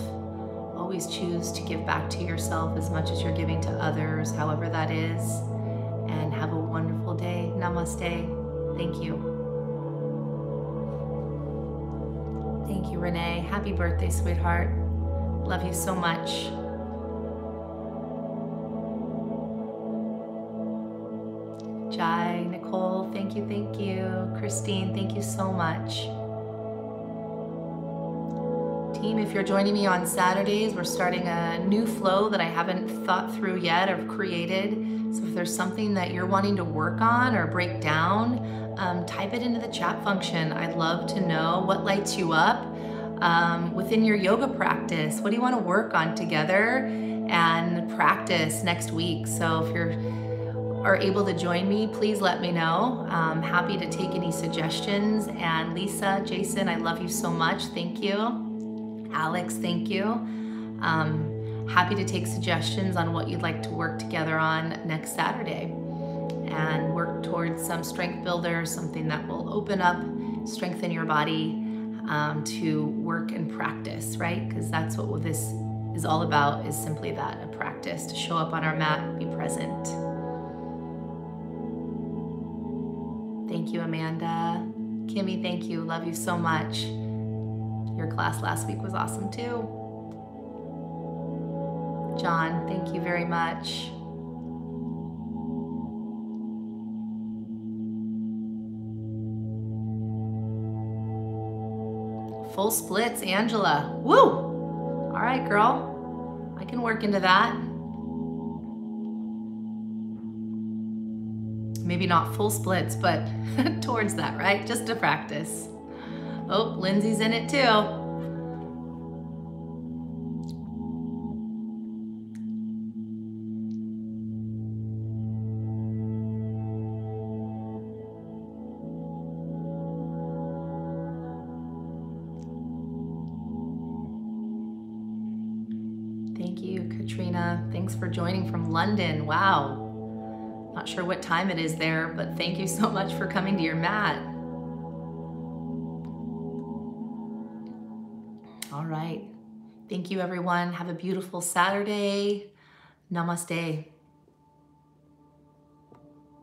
Always choose to give back to yourself as much as you're giving to others, however that is. And have a wonderful day. Namaste. Thank you. Thank you, Renee. Happy birthday, sweetheart. Love you so much. Thank you, thank you. Christine, thank you so much. Team, if you're joining me on Saturdays, we're starting a new flow that I haven't thought through yet or created. So if there's something that you're wanting to work on or break down, um, type it into the chat function. I'd love to know what lights you up um, within your yoga practice. What do you want to work on together and practice next week? So if you're are able to join me, please let me know. I'm happy to take any suggestions. And Lisa, Jason, I love you so much. Thank you. Alex, thank you. Um, happy to take suggestions on what you'd like to work together on next Saturday and work towards some strength builder, something that will open up, strengthen your body um, to work and practice, right? Because that's what this is all about is simply that, a practice to show up on our mat, be present. Thank you, Amanda. Kimmy, thank you. Love you so much. Your class last week was awesome too. John, thank you very much. Full splits, Angela. Woo! All right, girl. I can work into that. Maybe not full splits, but towards that, right? Just to practice. Oh, Lindsay's in it too. Thank you, Katrina. Thanks for joining from London. Wow. Not sure what time it is there, but thank you so much for coming to your mat. All right. Thank you, everyone. Have a beautiful Saturday. Namaste.